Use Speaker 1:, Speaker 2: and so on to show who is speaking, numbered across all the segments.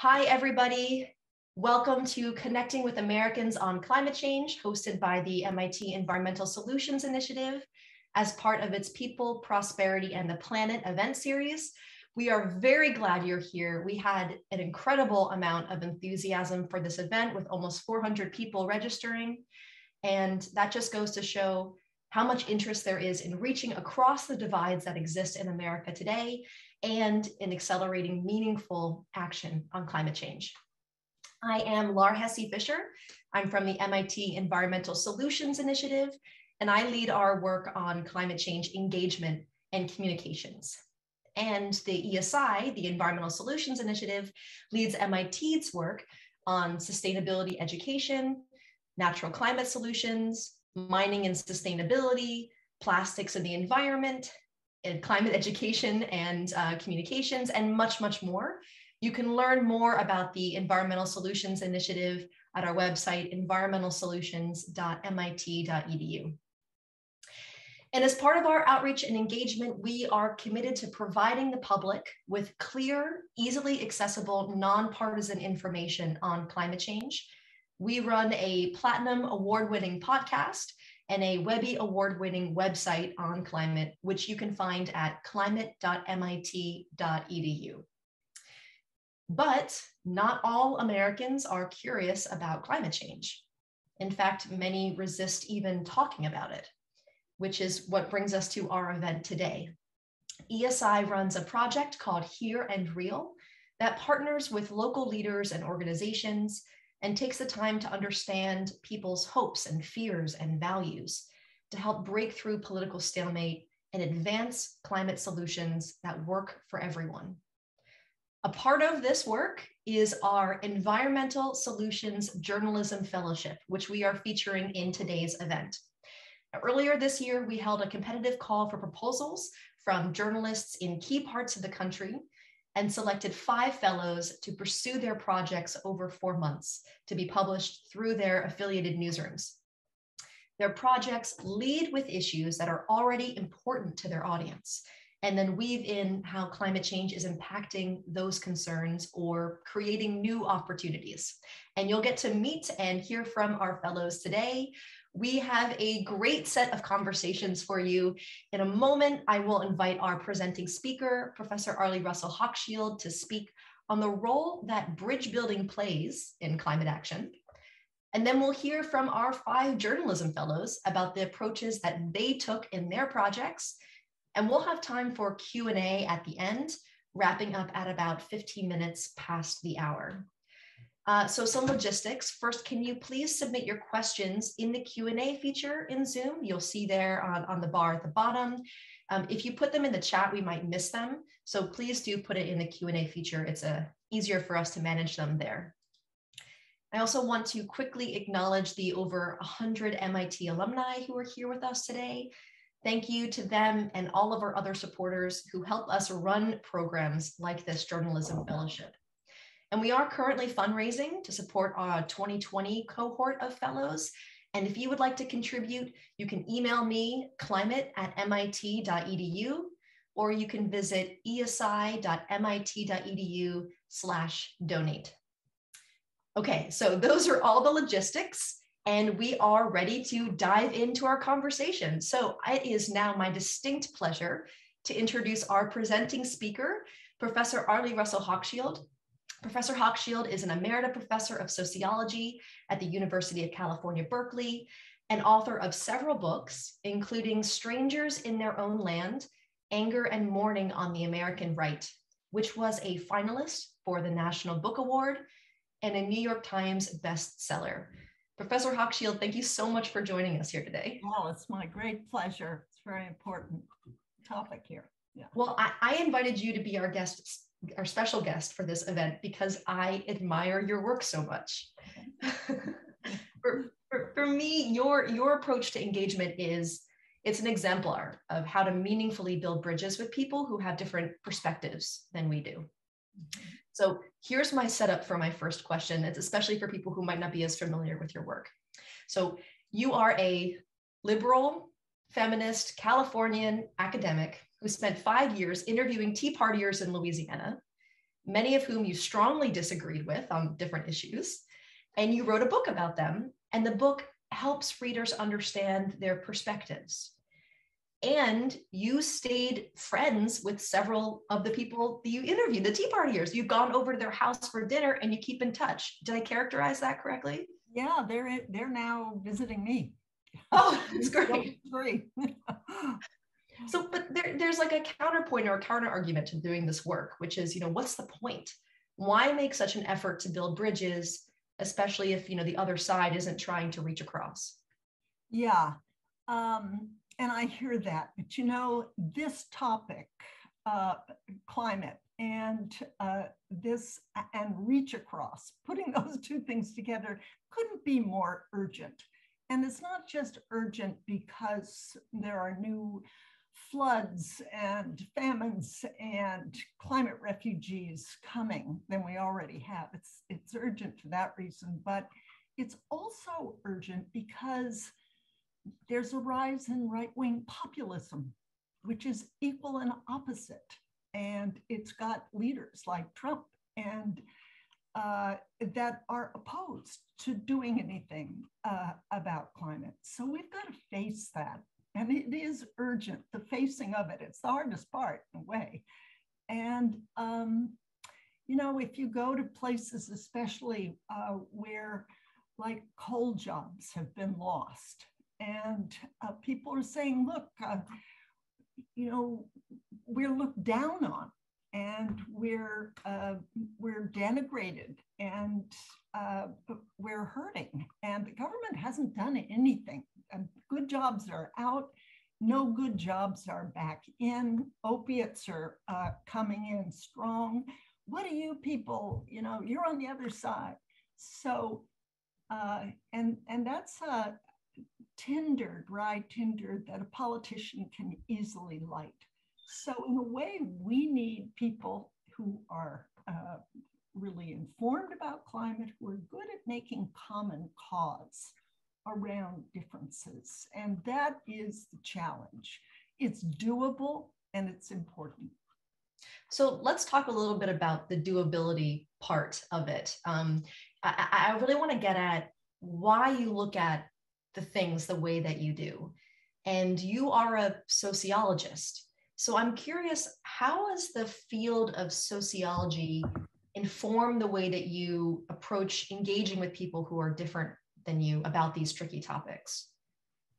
Speaker 1: Hi, everybody. Welcome to Connecting with Americans on Climate Change, hosted by the MIT Environmental Solutions Initiative as part of its People, Prosperity, and the Planet event series. We are very glad you're here. We had an incredible amount of enthusiasm for this event with almost 400 people registering. And that just goes to show how much interest there is in reaching across the divides that exist in America today and in accelerating meaningful action on climate change. I am Laur Hesse Fisher. I'm from the MIT Environmental Solutions Initiative, and I lead our work on climate change engagement and communications. And the ESI, the Environmental Solutions Initiative, leads MIT's work on sustainability education, natural climate solutions, mining and sustainability, plastics and the environment, climate education and uh, communications, and much, much more. You can learn more about the Environmental Solutions Initiative at our website, environmentalsolutions.mit.edu. And as part of our outreach and engagement, we are committed to providing the public with clear, easily accessible, nonpartisan information on climate change. We run a platinum award winning podcast and a Webby award winning website on climate, which you can find at climate.mit.edu. But not all Americans are curious about climate change. In fact, many resist even talking about it, which is what brings us to our event today. ESI runs a project called Here and Real that partners with local leaders and organizations and takes the time to understand people's hopes and fears and values to help break through political stalemate and advance climate solutions that work for everyone. A part of this work is our Environmental Solutions Journalism Fellowship, which we are featuring in today's event. Earlier this year, we held a competitive call for proposals from journalists in key parts of the country and selected five fellows to pursue their projects over four months to be published through their affiliated newsrooms. Their projects lead with issues that are already important to their audience and then weave in how climate change is impacting those concerns or creating new opportunities. And you'll get to meet and hear from our fellows today. We have a great set of conversations for you. In a moment, I will invite our presenting speaker, Professor Arlie Russell Hochschild, to speak on the role that bridge building plays in climate action. And then we'll hear from our five journalism fellows about the approaches that they took in their projects and we'll have time for Q&A at the end, wrapping up at about 15 minutes past the hour. Uh, so some logistics. First, can you please submit your questions in the Q&A feature in Zoom? You'll see there on, on the bar at the bottom. Um, if you put them in the chat, we might miss them. So please do put it in the Q&A feature. It's uh, easier for us to manage them there. I also want to quickly acknowledge the over 100 MIT alumni who are here with us today. Thank you to them and all of our other supporters who help us run programs like this Journalism Fellowship. And we are currently fundraising to support our 2020 cohort of fellows. And if you would like to contribute, you can email me climate at mit.edu or you can visit esi.mit.edu slash donate. Okay, so those are all the logistics and we are ready to dive into our conversation. So it is now my distinct pleasure to introduce our presenting speaker, Professor Arlie Russell Hochschild. Professor Hochschild is an emerita professor of sociology at the University of California, Berkeley, and author of several books, including Strangers in Their Own Land, Anger and Mourning on the American Right, which was a finalist for the National Book Award and a New York Times bestseller. Professor Hochschild, thank you so much for joining us here today.
Speaker 2: Well, it's my great pleasure. It's a very important topic here.
Speaker 1: Yeah. Well, I, I invited you to be our guest, our special guest for this event because I admire your work so much. for, for, for me, your, your approach to engagement is it's an exemplar of how to meaningfully build bridges with people who have different perspectives than we do. So here's my setup for my first question. It's especially for people who might not be as familiar with your work. So you are a liberal, feminist, Californian academic who spent five years interviewing Tea Partiers in Louisiana. many of whom you strongly disagreed with on different issues. And you wrote a book about them. And the book helps readers understand their perspectives. And you stayed friends with several of the people that you interviewed, the Tea Partiers. You've gone over to their house for dinner and you keep in touch. Did I characterize that correctly?
Speaker 2: Yeah, they're they're now visiting me.
Speaker 1: Oh, that's great.
Speaker 2: Great.
Speaker 1: so, but there, there's like a counterpoint or a counter argument to doing this work, which is, you know, what's the point? Why make such an effort to build bridges, especially if you know the other side isn't trying to reach across?
Speaker 2: Yeah. Um, and I hear that, but you know, this topic, uh, climate and uh, this and reach across, putting those two things together couldn't be more urgent. And it's not just urgent because there are new floods and famines and climate refugees coming than we already have. It's, it's urgent for that reason, but it's also urgent because there's a rise in right wing populism, which is equal and opposite. And it's got leaders like Trump and uh, that are opposed to doing anything uh, about climate. So we've got to face that. And it is urgent, the facing of it. It's the hardest part in a way. And, um, you know, if you go to places, especially uh, where like coal jobs have been lost, and uh, people are saying, look, uh, you know, we're looked down on and we're uh, we're denigrated and uh, we're hurting and the government hasn't done anything good jobs are out no good jobs are back in opiates are uh, coming in strong. What do you people you know you're on the other side. So uh, and and that's a tinder, dry tinder that a politician can easily light. So, in a way, we need people who are uh, really informed about climate, who are good at making common cause around differences. And that is the challenge. It's doable and it's important.
Speaker 1: So let's talk a little bit about the doability part of it. Um, I, I really want to get at why you look at the things the way that you do. And you are a sociologist. So I'm curious, how has the field of sociology informed the way that you approach engaging with people who are different than you about these tricky topics?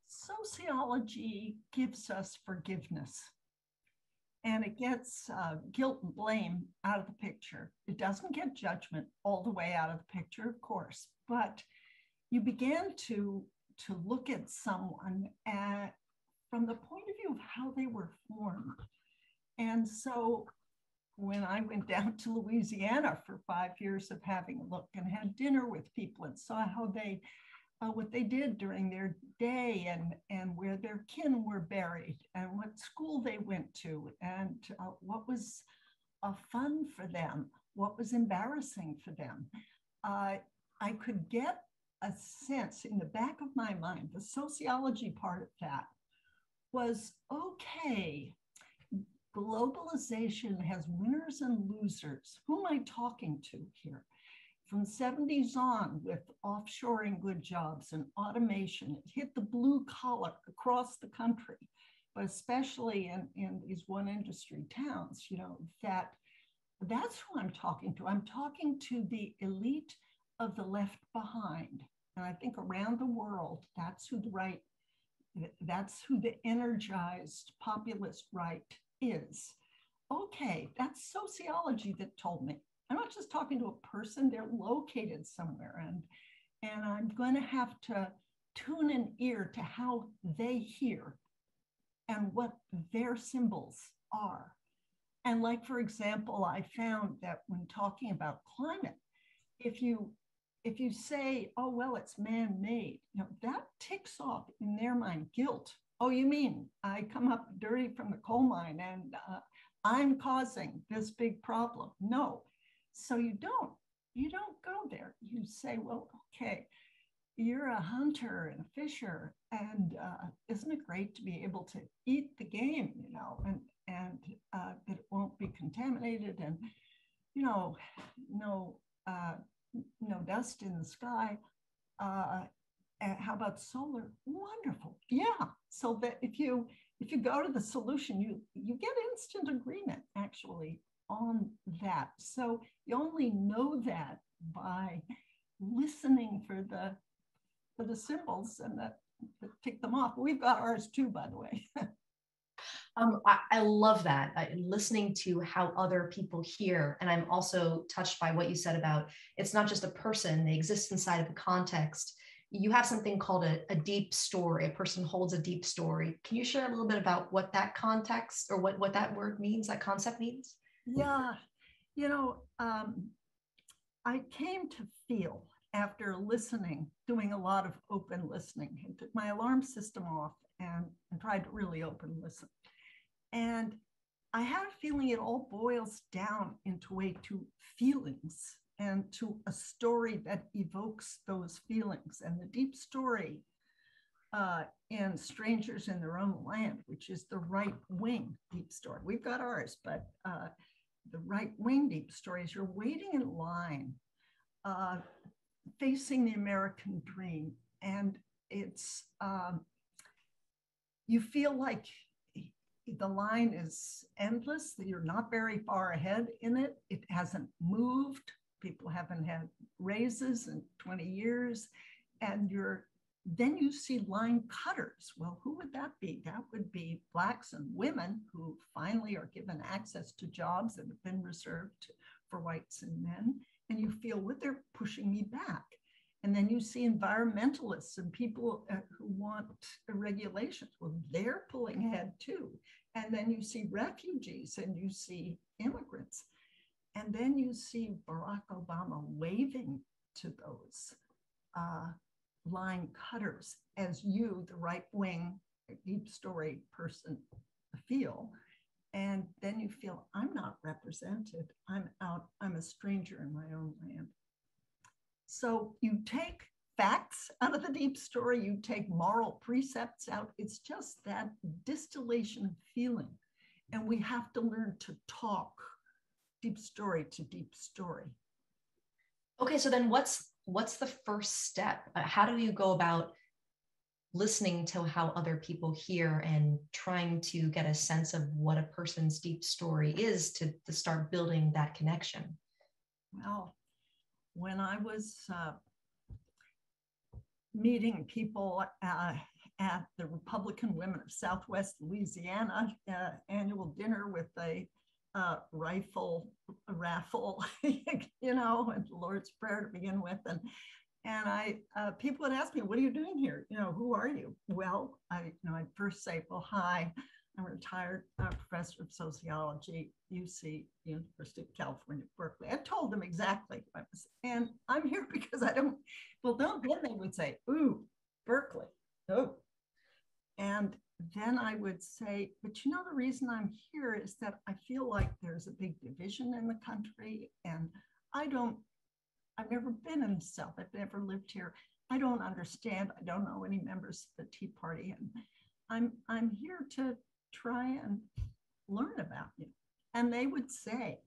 Speaker 2: Sociology gives us forgiveness and it gets uh, guilt and blame out of the picture. It doesn't get judgment all the way out of the picture, of course, but you begin to to look at someone at, from the point of view of how they were formed. And so when I went down to Louisiana for five years of having a look and had dinner with people and saw how they, uh, what they did during their day and, and where their kin were buried and what school they went to and uh, what was uh, fun for them, what was embarrassing for them. Uh, I could get a sense in the back of my mind, the sociology part of that was okay, globalization has winners and losers. Who am I talking to here? From 70s on, with offshoring good jobs and automation, it hit the blue collar across the country, but especially in, in these one industry towns, you know, that that's who I'm talking to. I'm talking to the elite of the left behind. And I think around the world, that's who the right, that's who the energized populist right is. Okay, that's sociology that told me. I'm not just talking to a person, they're located somewhere. And, and I'm going to have to tune an ear to how they hear and what their symbols are. And like, for example, I found that when talking about climate, if you if you say, oh, well, it's man made, you know, that ticks off in their mind guilt. Oh, you mean I come up dirty from the coal mine and uh, I'm causing this big problem? No. So you don't. You don't go there. You say, well, okay, you're a hunter and a fisher, and uh, isn't it great to be able to eat the game, you know, and and uh, that it won't be contaminated and you know, no, uh, no dust in the sky. Uh, how about solar? Wonderful. Yeah. So that if you if you go to the solution, you you get instant agreement actually on that. So you only know that by listening for the for the symbols and that tick them off. We've got ours too, by the way.
Speaker 1: um, I, I, love that. I, listening to how other people hear. And I'm also touched by what you said about it's not just a person, they exist inside of a context. You have something called a, a deep story. A person holds a deep story. Can you share a little bit about what that context or what, what that word means, that concept means?
Speaker 2: Yeah. You know, um, I came to feel after listening, doing a lot of open listening, and took my alarm system off and, and tried to really open listen. And I had a feeling it all boils down into way to feelings and to a story that evokes those feelings. And the deep story uh, in Strangers in Their Own Land, which is the right wing deep story. We've got ours, but uh, the right wing deep story is you're waiting in line uh, facing the American dream. And it's, um, you feel like the line is endless, that you're not very far ahead in it. It hasn't moved. People haven't had raises in 20 years. And you're then you see line cutters. Well, who would that be? That would be Blacks and women who finally are given access to jobs that have been reserved for whites and men. And you feel, well, they're pushing me back. And then you see environmentalists and people uh, who want regulations. Well, they're pulling ahead too. And then you see refugees and you see immigrants. And then you see Barack Obama waving to those uh, line cutters as you, the right wing, deep story person, feel. And then you feel, I'm not represented. I'm out, I'm a stranger in my own land. So you take facts out of the deep story, you take moral precepts out. It's just that distillation of feeling. And we have to learn to talk deep story to deep story.
Speaker 1: Okay, so then what's what's the first step? Uh, how do you go about listening to how other people hear and trying to get a sense of what a person's deep story is to, to start building that connection?
Speaker 2: Well, when I was uh, meeting people uh, at the Republican Women of Southwest Louisiana uh, annual dinner with a uh, rifle raffle, you know, and Lord's Prayer to begin with, and and I uh, people would ask me, "What are you doing here? You know, who are you?" Well, I you know I'd first say, "Well, hi, I'm a retired uh, professor of sociology, UC, University of California, Berkeley. I told them exactly I was, and I'm here because I don't, well, don't, then they would say, ooh, Berkeley, oh. And then I would say, but you know, the reason I'm here is that I feel like there's a big division in the country, and I don't, I've never been in the South, I've never lived here. I don't understand, I don't know any members of the Tea Party, and I'm, I'm here to try and learn about you. And they would say,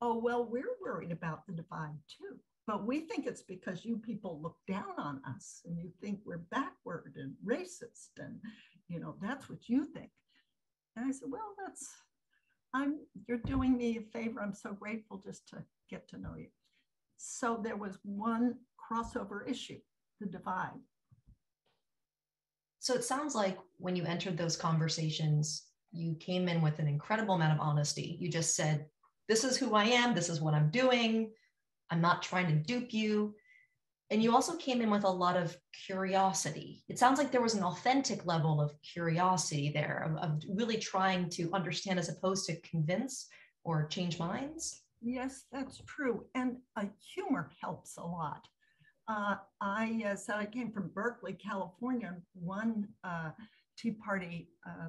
Speaker 2: oh, well, we're worried about the divide too. But we think it's because you people look down on us and you think we're backward and racist. And, you know, that's what you think. And I said, well, that's, I'm, you're doing me a favor. I'm so grateful just to get to know you. So there was one crossover issue, the divide.
Speaker 1: So it sounds like when you entered those conversations, you came in with an incredible amount of honesty. You just said, This is who I am. This is what I'm doing. I'm not trying to dupe you. And you also came in with a lot of curiosity. It sounds like there was an authentic level of curiosity there, of, of really trying to understand as opposed to convince or change minds.
Speaker 2: Yes, that's true. And uh, humor helps a lot. Uh, I uh, said I came from Berkeley, California. One uh, Tea Party uh,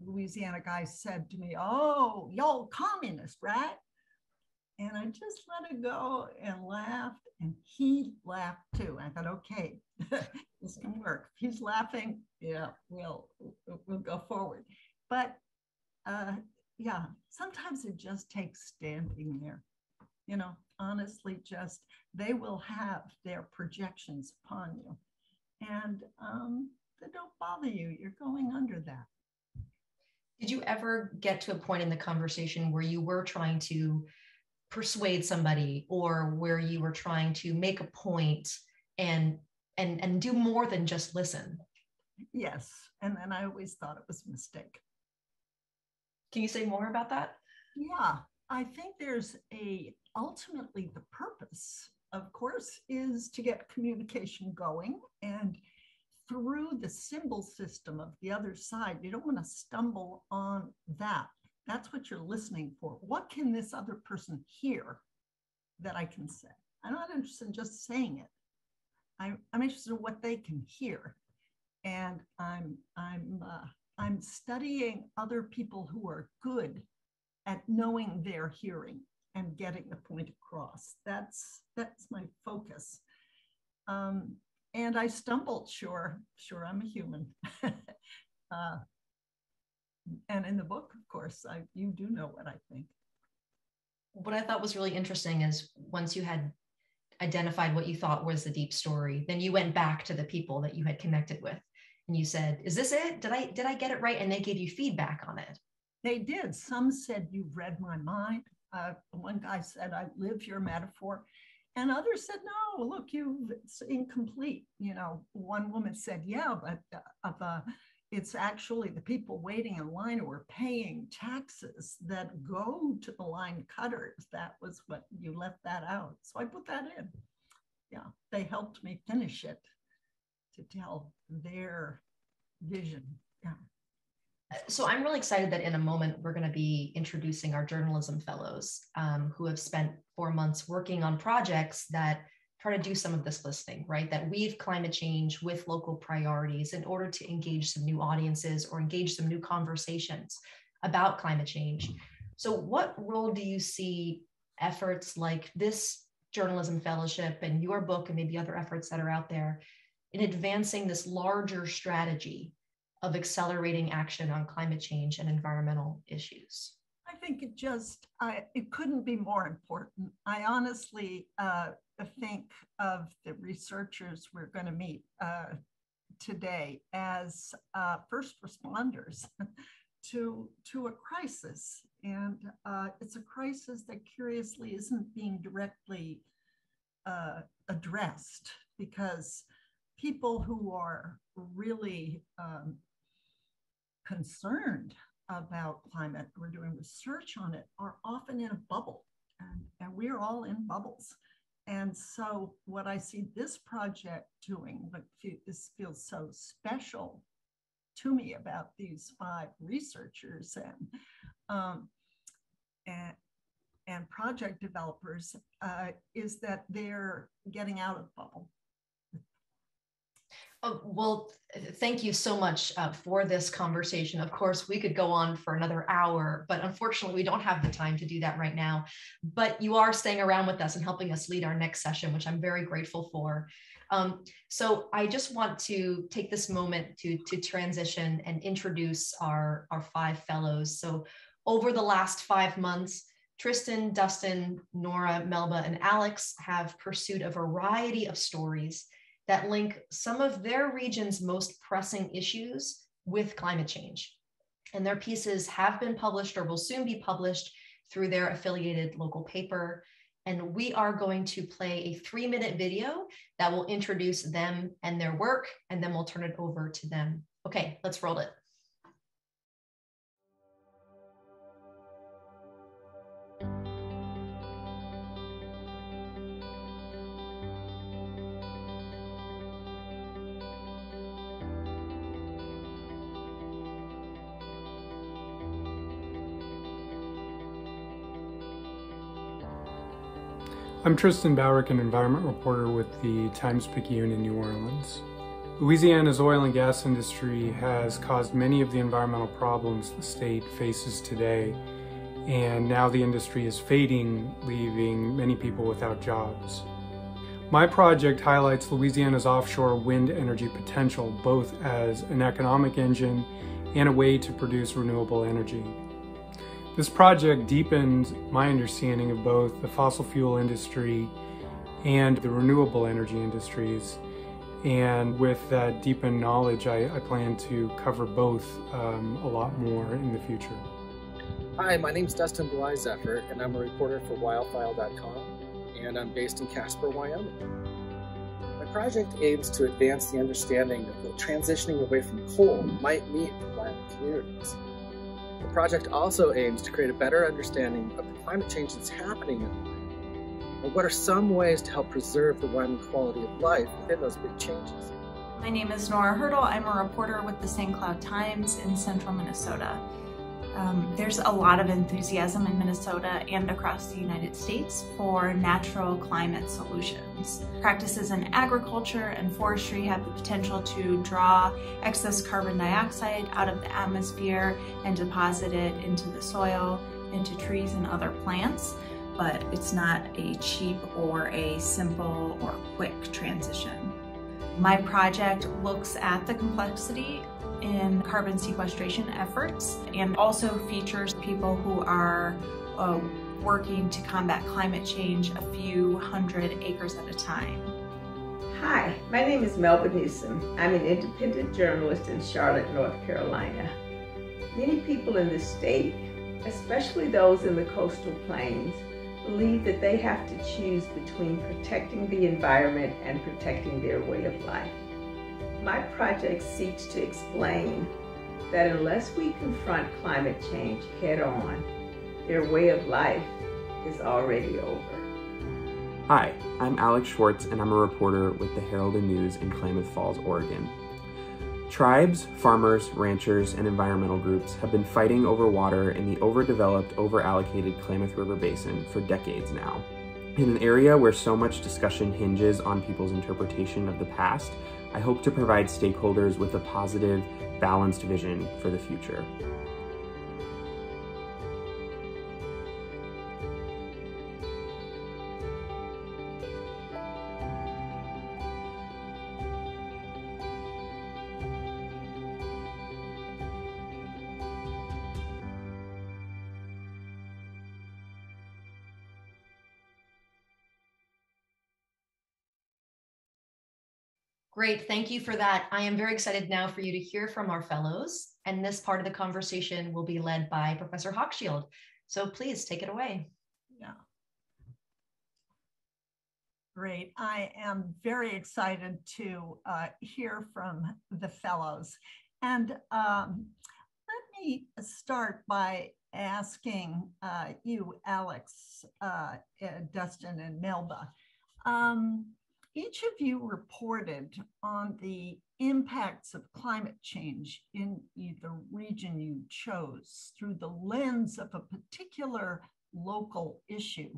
Speaker 2: Louisiana guy said to me, Oh, y'all communist, right? And I just let it go and laughed, and he laughed too. I thought, okay, this can work. If he's laughing, yeah, we'll we'll go forward. But uh, yeah, sometimes it just takes standing there You know, honestly, just they will have their projections upon you. And um, they don't bother you. You're going under that.
Speaker 1: Did you ever get to a point in the conversation where you were trying to persuade somebody or where you were trying to make a point and and and do more than just listen?
Speaker 2: Yes. And then I always thought it was a mistake.
Speaker 1: Can you say more about that?
Speaker 2: Yeah. I think there's a ultimately the purpose, of course, is to get communication going and through the symbol system of the other side. You don't want to stumble on that. That's what you're listening for. What can this other person hear that I can say? I'm not interested in just saying it. I'm, I'm interested in what they can hear. And I'm, I'm, uh, I'm studying other people who are good at knowing their hearing and getting the point across. That's, that's my focus. Um, and I stumbled. Sure, sure, I'm a human. uh, and in the book, of course, I, you do know what I think.
Speaker 1: What I thought was really interesting is once you had identified what you thought was the deep story, then you went back to the people that you had connected with, and you said, "Is this it? Did I did I get it right?" And they gave you feedback on it.
Speaker 2: They did. Some said you read my mind. Uh, one guy said, "I live your metaphor." And others said, no, look, you it's incomplete. You know, one woman said, yeah, but uh, uh, it's actually the people waiting in line who are paying taxes that go to the line cutters. That was what you left that out. So I put that in. Yeah, they helped me finish it to tell their vision. Yeah
Speaker 1: so I'm really excited that in a moment we're going to be introducing our journalism fellows um, who have spent four months working on projects that try to do some of this listening, right? That weave climate change with local priorities in order to engage some new audiences or engage some new conversations about climate change. So, what role do you see efforts like this journalism fellowship and your book and maybe other efforts that are out there in advancing this larger strategy of accelerating action on climate change and environmental issues?
Speaker 2: I think it just, I, it couldn't be more important. I honestly uh, think of the researchers we're going to meet uh, today as uh, first responders to, to a crisis. And uh, it's a crisis that curiously isn't being directly uh, addressed because people who are really um, concerned about climate, we're doing research on it, are often in a bubble. And, and we're all in bubbles. And so, what I see this project doing, what this feels so special to me about these five researchers and um, and, and project developers uh, is that they're getting out of the bubble
Speaker 1: Oh, well, thank you so much uh, for this conversation. Of course, we could go on for another hour, but unfortunately, we don't have the time to do that right now. But you are staying around with us and helping us lead our next session, which I'm very grateful for. Um, so I just want to take this moment to, to transition and introduce our, our five fellows. So over the last five months, Tristan, Dustin, Nora, Melba, and Alex have pursued a variety of stories that link some of their region's most pressing issues with climate change. And their pieces have been published or will soon be published through their affiliated local paper. And we are going to play a three minute video that will introduce them and their work, and then we'll turn it over to them. Okay, let's roll it.
Speaker 3: I'm Tristan Baurick, an environment reporter with the Times-Picayune in New Orleans. Louisiana's oil and gas industry has caused many of the environmental problems the state faces today, and now the industry is fading, leaving many people without jobs. My project highlights Louisiana's offshore wind energy potential both as an economic engine and a way to produce renewable energy. This project deepened my understanding of both the fossil fuel industry and the renewable energy industries. And with that deepened knowledge, I, I plan to cover both um, a lot more in the future.
Speaker 4: Hi, my name is Dustin Bleizeffer, and I'm a reporter for wyofile.com, and I'm based in Casper, Wyoming. My project aims to advance the understanding of what transitioning away from coal might mean for Wyoming communities. The project also aims to create a better understanding of the climate change that's happening in Wyoming and what are some ways to help preserve the Wyoming quality of life within those big changes?
Speaker 5: My name is Nora Hertel. I'm a reporter with the St. Cloud Times in central Minnesota. Um, there's a lot of enthusiasm in Minnesota and across the United States for natural climate solutions. Practices in agriculture and forestry have the potential to draw excess carbon dioxide out of the atmosphere and deposit it into the soil, into trees and other plants but it's not a cheap or a simple or quick transition. My project looks at the complexity in carbon sequestration efforts and also features people who are uh, working to combat climate change a few hundred acres at a time.
Speaker 6: Hi, my name is Melba Newsome. I'm an independent journalist in Charlotte, North Carolina. Many people in the state, especially those in the coastal plains, believe that they have to choose between protecting the environment and protecting their way of life. My project seeks to explain that unless we confront climate change head on, their way of life is already over.
Speaker 7: Hi, I'm Alex Schwartz, and I'm a reporter with the Herald and News in Klamath Falls, Oregon. Tribes, farmers, ranchers, and environmental groups have been fighting over water in the overdeveloped, overallocated Klamath River Basin for decades now. In an area where so much discussion hinges on people's interpretation of the past, I hope to provide stakeholders with a positive, balanced vision for the future.
Speaker 1: Great, thank you for that. I am very excited now for you to hear from our fellows. And this part of the conversation will be led by Professor Hochschild. So please take it away.
Speaker 2: Yeah. Great. I am very excited to uh, hear from the fellows. And um, let me start by asking uh, you, Alex, uh, Dustin, and Melba. Um, each of you reported on the impacts of climate change in the region you chose through the lens of a particular local issue.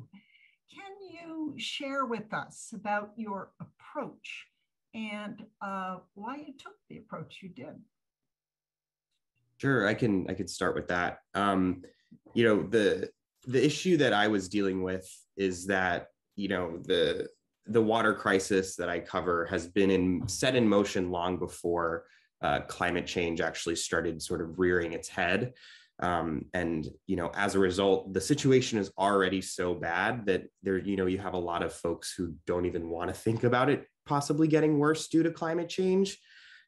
Speaker 2: Can you share with us about your approach and uh, why you took the approach you did?
Speaker 7: Sure, I can I could start with that. Um, you know, the the issue that I was dealing with is that you know the the water crisis that I cover has been in set in motion long before uh, climate change actually started sort of rearing its head. Um, and you know, as a result, the situation is already so bad that there, you know, you have a lot of folks who don't even want to think about it possibly getting worse due to climate change.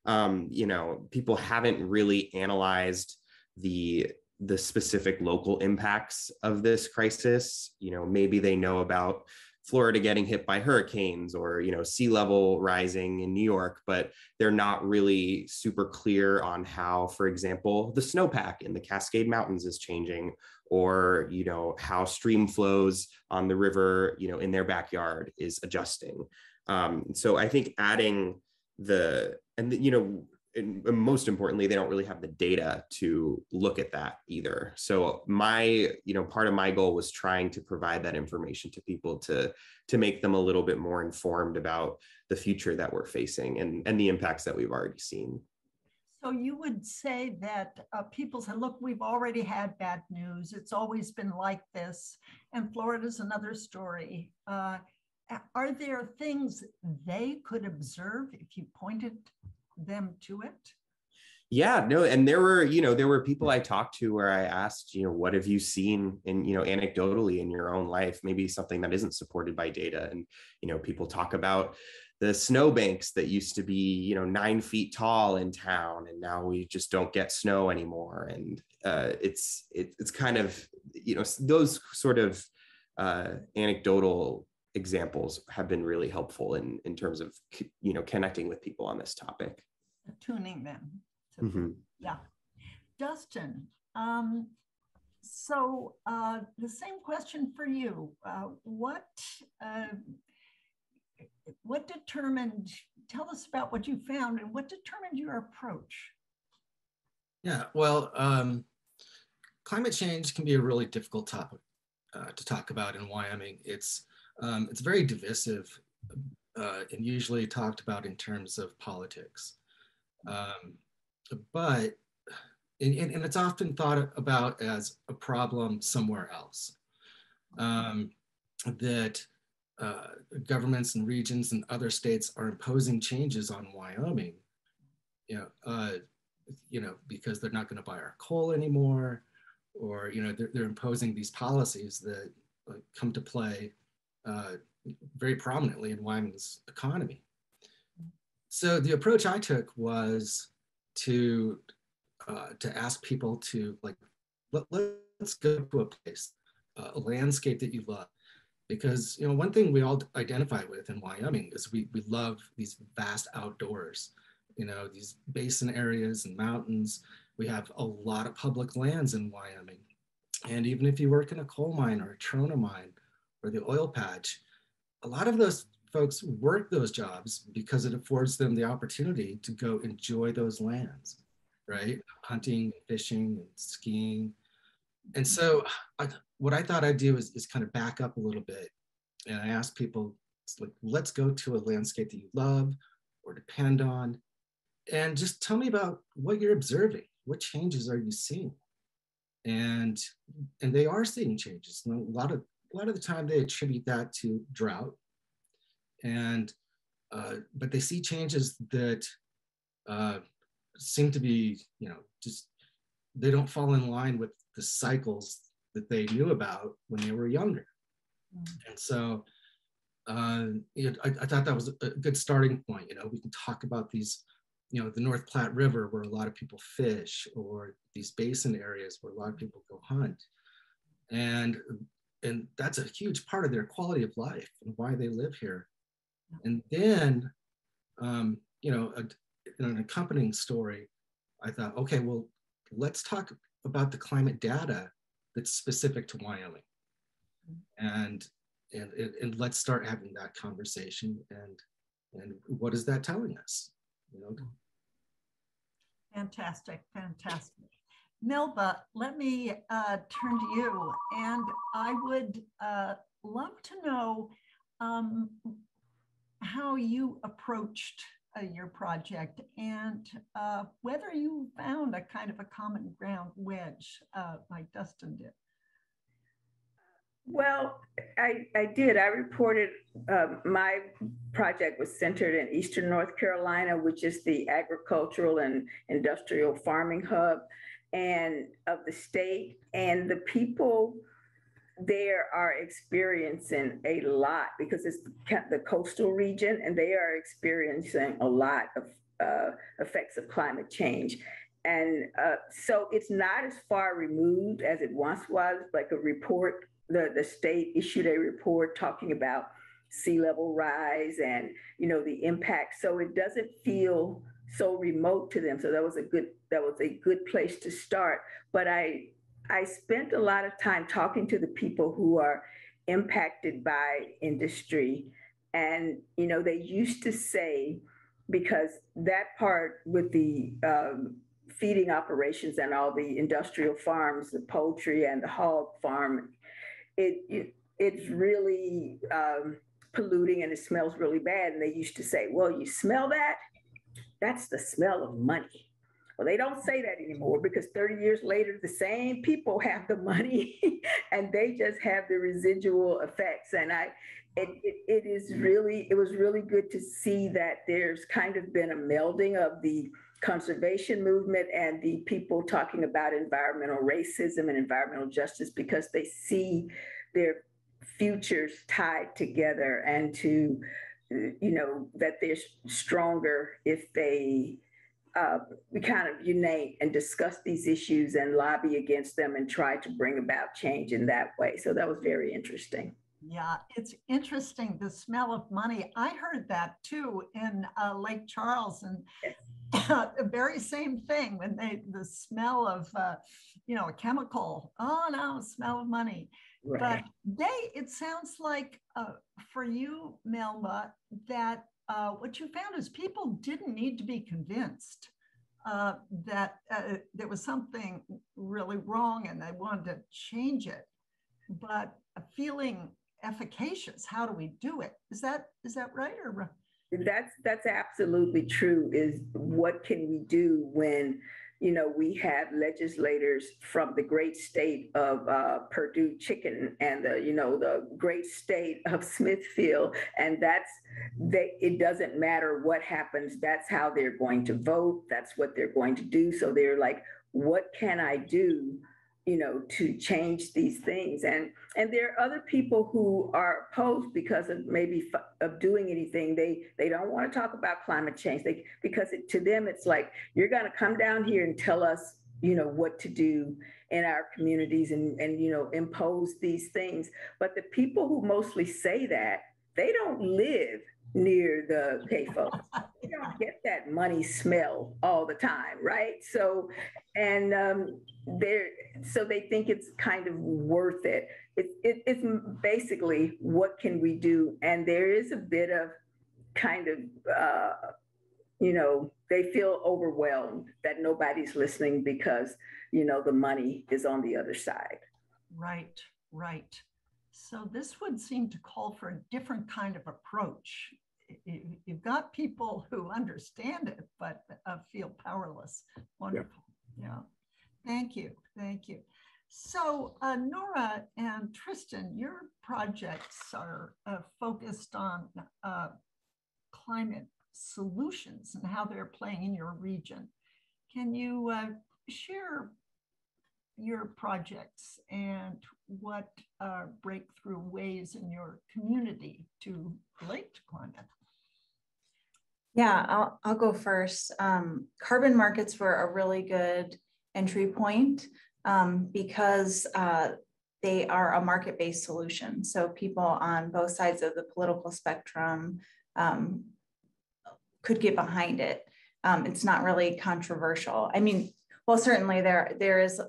Speaker 7: Um, you know, people haven't really analyzed the the specific local impacts of this crisis. You know, maybe they know about Florida getting hit by hurricanes or you know sea level rising in New York, but they're not really super clear on how, for example, the snowpack in the Cascade Mountains is changing, or you know how stream flows on the river, you know, in their backyard is adjusting. Um, so I think adding the and the, you know and most importantly they don't really have the data to look at that either. So my you know part of my goal was trying to provide that information to people to to make them a little bit more informed about the future that we're facing and and the impacts that we've already seen.
Speaker 2: So you would say that uh, people say look we've already had bad news. It's always been like this. And florida's another story. Uh, are there things they could observe if you pointed them to it?
Speaker 7: yeah no and there were you know there were people i talked to where i asked you know what have you seen in you know anecdotally in your own life? Maybe something that isn't supported by data and you know people talk about the snowbanks that used to be you know nine feet tall in town and now we just don't get snow anymore. And uh, it's it, it's kind of you know those sort of uh, anecdotal examples have been really helpful in in terms of you know connecting with people on this topic
Speaker 2: tuning them
Speaker 7: mm-hmm.
Speaker 2: yeah. Dustin um, so uh, the same question for you. Uh, what uh, what determined tell us about what you found and what determined your approach?
Speaker 8: Yeah well um, climate change can be a really difficult topic uh, to talk about in wyoming. It's um, it's very divisive uh, and usually talked about in terms of politics um, but and, and, it's often thought about as a problem somewhere else um, that uh, governments and regions and other states are imposing changes on Wyoming, you know, uh, you know, because they're not going to buy our coal anymore, or you know, they're, they're imposing these policies that come to play uh, very prominently in Wyoming's economy. So the approach I took was to uh, to ask people to like let, us go to a place, uh, a landscape that you love, because you know one thing we all identify with in Wyoming is we we love these vast outdoors, you know these basin areas and mountains. We have a lot of public lands in Wyoming, and even if you work in a coal mine or a trona mine or the oil patch, a lot of those folks work those jobs because it affords them the opportunity to go enjoy those lands, right? Hunting, fishing, and skiing. And so I, what I thought I'd do is, is kind of back up a little bit. And I asked people, like, let's go to a landscape that you love or depend on. And just tell me about what you're observing. What changes are you seeing? And and they are seeing changes. And a lot of a lot of the time they attribute that to drought. And uh, but they see changes that uh, seem to be, you know, just they don't fall in line with the cycles that they knew about when they were younger. Mm. And so uh, it, I, I, thought that was a good starting point. You know, we can talk about these, you know, the North Platte River where a lot of people fish, or these basin areas where a lot of people go hunt, and and that's a huge part of their quality of life and why they live here. And then, um, you know, a, in an accompanying story, I thought, okay, well, let's talk about the climate data that's specific to Wyoming. And, and, and let's start having that conversation. And, and what is that telling us? You know?
Speaker 2: Fantastic, fantastic. Melba, let me uh, turn to you. And I would uh, love to know um, how you approached uh, your project and uh, whether you found a kind of a common ground wedge uh, like Dustin did.
Speaker 6: Well, I, I did. I reported um, my project was centered in Eastern North Carolina, which is the agricultural and industrial farming hub and of the state. And the people there are experiencing a lot because it's the coastal region and they are experiencing a lot of uh, effects of climate change. And uh, so it's not as far removed as it once was, like a report, the, the state issued a report talking about sea level rise and you know the impact. So it doesn't feel so remote to them. So that was a good that was a good place to start. But i I spent a lot of time talking to the people who are impacted by industry. And, you know, they used to say, because that part with the um, feeding operations and all the industrial farms, the poultry and the hog farm, it, it it's really um, polluting and it smells really bad. And they used to say, well, you smell that? That's the smell of money Well, they don't say that anymore because 30 years later, the same people have the money and they just have the residual effects. And I, it, it, it is mm-hmm. really, it was really good to see that there's kind of been a melding of the conservation movement and the people talking about environmental racism and environmental justice because they see their futures tied together and to uh, you know that they're stronger if they uh, we kind of unite and discuss these issues and lobby against them and try to bring about change in that way so that was very interesting
Speaker 2: yeah, it's interesting. The smell of money. I heard that too in uh, Lake Charles, and the very same thing when they the smell of uh, you know a chemical. Oh no, smell of money. Right. But they, it sounds like uh, for you, Melba, that uh, what you found is people didn't need to be convinced uh, that uh, there was something really wrong and they wanted to change it. But feeling efficacious how do we do it is that is that right or
Speaker 6: that's that's absolutely true is what can we do when you know we have legislators from the great state of uh, Perdue chicken and the you know the great state of smithfield and that's they it doesn't matter what happens that's how they're going to vote that's what they're going to do. So they're like what can i do you know, to change these things. And and there are other people who are opposed because of maybe f- of doing anything. They they don't want to talk about climate change. They because it, to them it's like you're going to come down here and tell us, you know, what to do in our communities and and you know impose these things. But the people who mostly say that they don't live near the payphones. you don't get that money smell all the time, right? So, and um, they're so they think it's kind of worth it. it. It's basically what can we do, and there is a bit of kind of. Uh, you know, they feel overwhelmed that nobody's listening because, you know, the money is on the other side.
Speaker 2: Right, right. So this would seem to call for a different kind of approach. You've got people who understand it, but uh, feel powerless. Wonderful. Yeah. yeah. Thank you. Thank you. So, uh, Nora and Tristan, your projects are uh, focused on uh, climate solutions and how they're playing in your region. Can you uh, share your projects and what are breakthrough ways in your community to relate to climate?
Speaker 5: Yeah, I'll, I'll go first. Um, carbon markets were a really good entry point um, because uh, they are a market-based solution. So people on both sides of the political spectrum um, could get behind it. Um, it's not really controversial. I mean, well, certainly there there is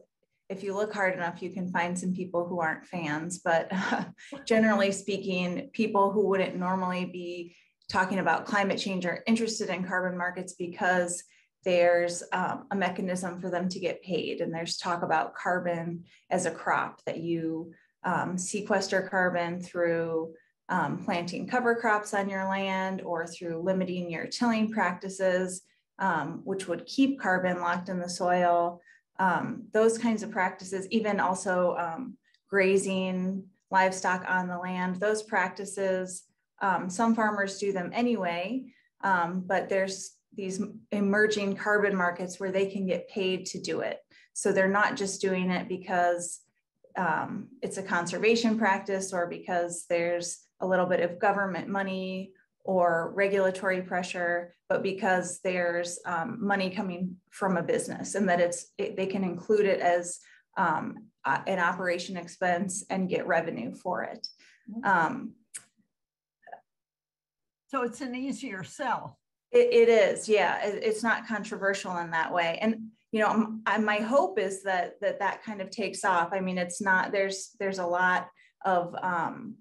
Speaker 5: if you look hard enough, you can find some people who aren't fans, but generally speaking, people who wouldn't normally be talking about climate change are interested in carbon markets because there's um, a mechanism for them to get paid. And there's talk about carbon as a crop that you um, sequester carbon through um, planting cover crops on your land or through limiting your tilling practices, um, which would keep carbon locked in the soil um, those kinds of practices, even also um, grazing livestock on the land, those practices, um, some farmers do them anyway, um, but there's these emerging carbon markets where they can get paid to do it. So they're not just doing it because um, it's a conservation practice or because there's a little bit of government money or regulatory pressure, but because there's um, money coming from a business and that it's it, they can include it as um, an operation expense and get revenue for it. Mm-hmm. Um,
Speaker 2: so it's an easier sell.
Speaker 5: it, it is, yeah. It, it's not controversial in that way, and you know, I, my hope is that that that kind of takes off. I mean, it's not there's there's a lot of um,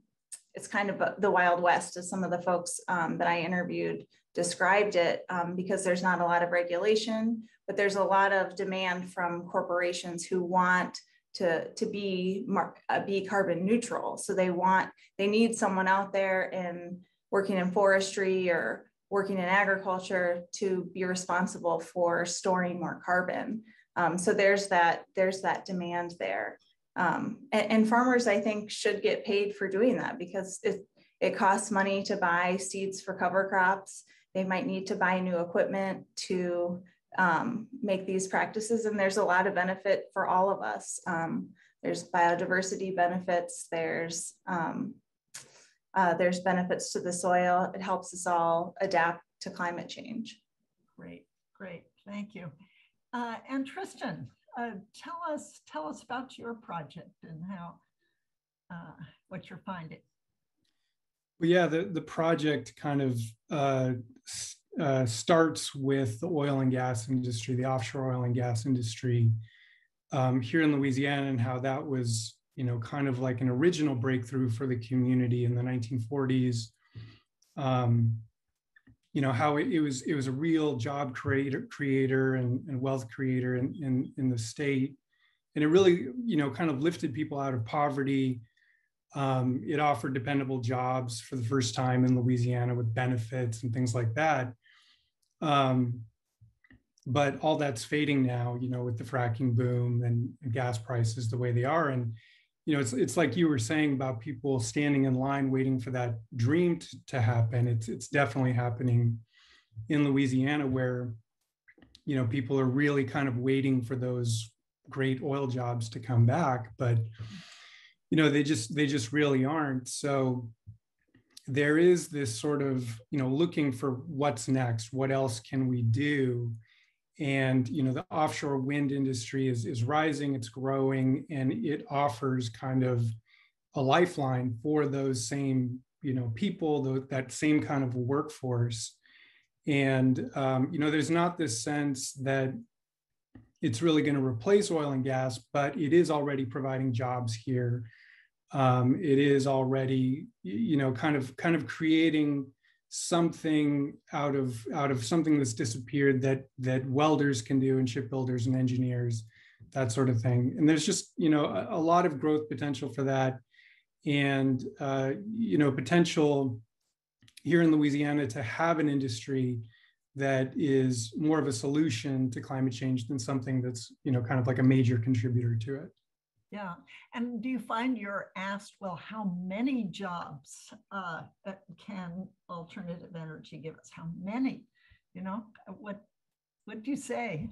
Speaker 5: it's kind of the Wild West, as some of the folks um, that I interviewed described it, um, because there's not a lot of regulation, but there's a lot of demand from corporations who want to, to be, uh, be carbon neutral. So they want, they need someone out there in working in forestry or working in agriculture to be responsible for storing more carbon. Um, so there's that there's that demand there. Um, and, and, farmers, I think, should get paid for doing that because it, it costs money to buy seeds for cover crops. They might need to buy new equipment to um, make these practices, and there's a lot of benefit for all of us. Um, there's biodiversity benefits. There's um, uh, there's benefits to the soil. It helps us all adapt to climate change.
Speaker 2: Great, great, thank you. Uh, and Tristan, uh, tell us tell us about your project and how uh, what you're finding.
Speaker 3: Well, yeah, the the project kind of uh, uh, starts with the oil and gas industry, the offshore oil and gas industry um, here in Louisiana, and how that was you know kind of like an original breakthrough for the community in the 1940s. Um, you know how it, it, was it was a real job creator creator and, and wealth creator in, in, in the state. And it really you know kind of lifted people out of poverty. Um, it offered dependable jobs for the first time in louisiana with benefits and things like that. Um, but all that's fading now you know with the fracking boom and, and gas prices the way they are. And you know, it's it's like you were saying about people standing in line waiting for that dream to, to happen. It's it's definitely happening in Louisiana where you know people are really kind of waiting for those great oil jobs to come back, but you know they just they just really aren't. So there is this sort of you know looking for what's next. What else can we do? And you know the offshore wind industry is is rising it's growing and it offers kind of a lifeline for those same you know people the, that same kind of workforce. And um, you know there's not this sense that it's really going to replace oil and gas but it is already providing jobs here. Um, it is already you know kind of kind of creating something out of out of something that's disappeared that that welders can do and shipbuilders and engineers that sort of thing. And there's just you know a, a lot of growth potential for that. And uh, you know potential here in louisiana to have an industry that is more of a solution to climate change than something that's you know kind of like a major contributor to it
Speaker 2: yeah. And do you find you're asked, well, how many jobs uh, can alternative energy give us? How many? You know, what what do you say?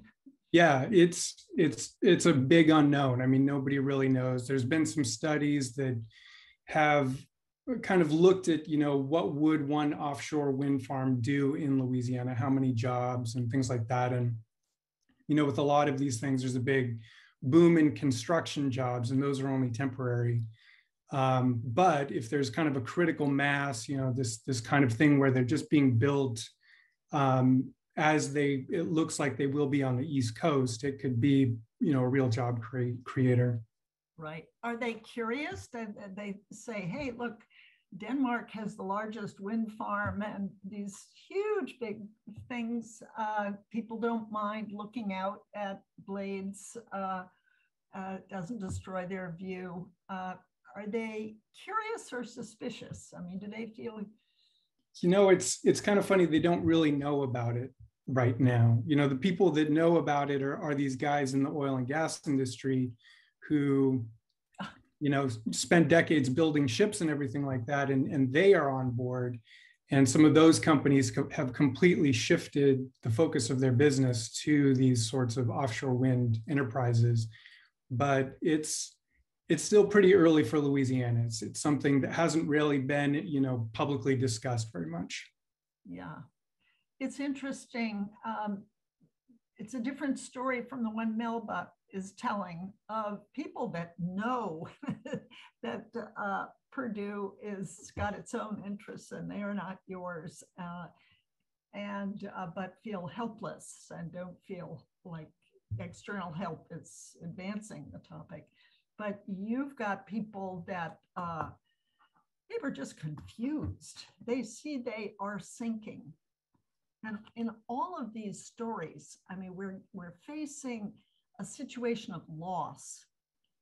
Speaker 3: Yeah, it's it's it's a big unknown. I mean, nobody really knows. There's been some studies that have kind of looked at, you know, what would one offshore wind farm do in Louisiana? How many jobs and things like that. And you know, with a lot of these things, there's a big boom in construction jobs, and those are only temporary. Um, but if there's kind of a critical mass, you know, this this kind of thing where they're just being built um, as they, it looks like they will be on the East Coast, it could be, you know, a real job cre- creator.
Speaker 2: Right. Are they curious? That they say, hey, look, Denmark has the largest wind farm and these huge big things. Uh, people don't mind looking out at blades, uh, uh, doesn't destroy their view. Uh, are they curious or suspicious? I mean, do they feel?
Speaker 3: You know, it's it's kind of funny. They don't really know about it right now. You know, the people that know about it are, are these guys in the oil and gas industry who you know, spent decades building ships and everything like that, and, and they are on board. And some of those companies co- have completely shifted the focus of their business to these sorts of offshore wind enterprises. But it's it's still pretty early for Louisiana. It's, it's something that hasn't really been, you know, publicly discussed very much.
Speaker 2: Yeah, it's interesting. Um, it's a different story from the one Melba is telling of people that know that uh, Perdue is got its own interests and they are not yours, uh, and uh, but feel helpless and don't feel like external help is advancing the topic. But you've got people that uh, they were just confused. They see they are sinking. And in all of these stories, I mean, we're, we're facing a situation of loss.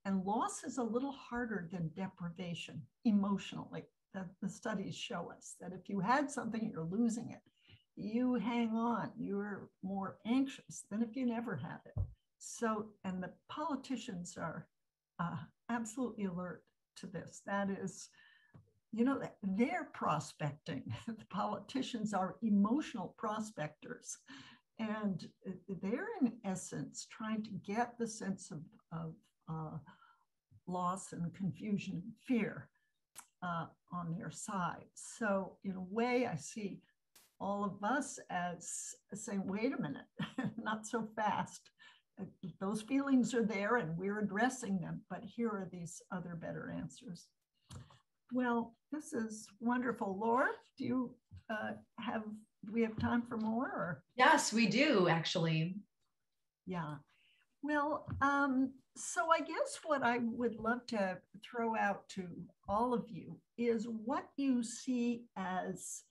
Speaker 2: And loss is a little harder than deprivation emotionally. That the studies show us that if you had something, you're losing it. you hang on. You're more anxious than if you never had it. So, and the politicians are uh, absolutely alert to this. That is, you know, they're prospecting. the politicians are emotional prospectors. And they're, in essence, trying to get the sense of, of uh, loss and confusion and fear uh, on their side. So, in a way, I see all of us as saying, wait a minute, not so fast. Those feelings are there and we're addressing them, but here are these other better answers. Well, this is wonderful. Laur, do you uh, have, do we have time for more? Or?
Speaker 1: Yes, we do actually.
Speaker 2: Yeah. Well, um, so I guess what I would love to throw out to all of you is what you see as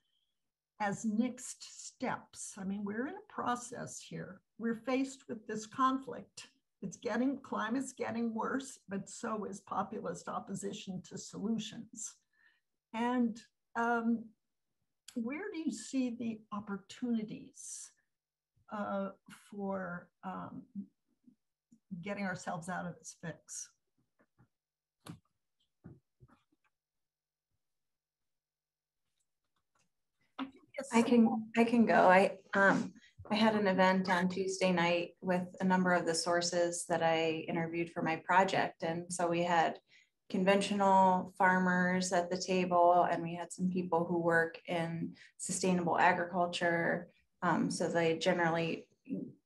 Speaker 2: as next steps. I mean, we're in a process here. We're faced with this conflict. It's getting, climate's getting worse, but so is populist opposition to solutions. And um, where do you see the opportunities uh, for um, getting ourselves out of this fix?
Speaker 5: I can I can go. I um I had an event on Tuesday night with a number of the sources that I interviewed for my project. And so we had conventional farmers at the table, and we had some people who work in sustainable agriculture. Um, so they generally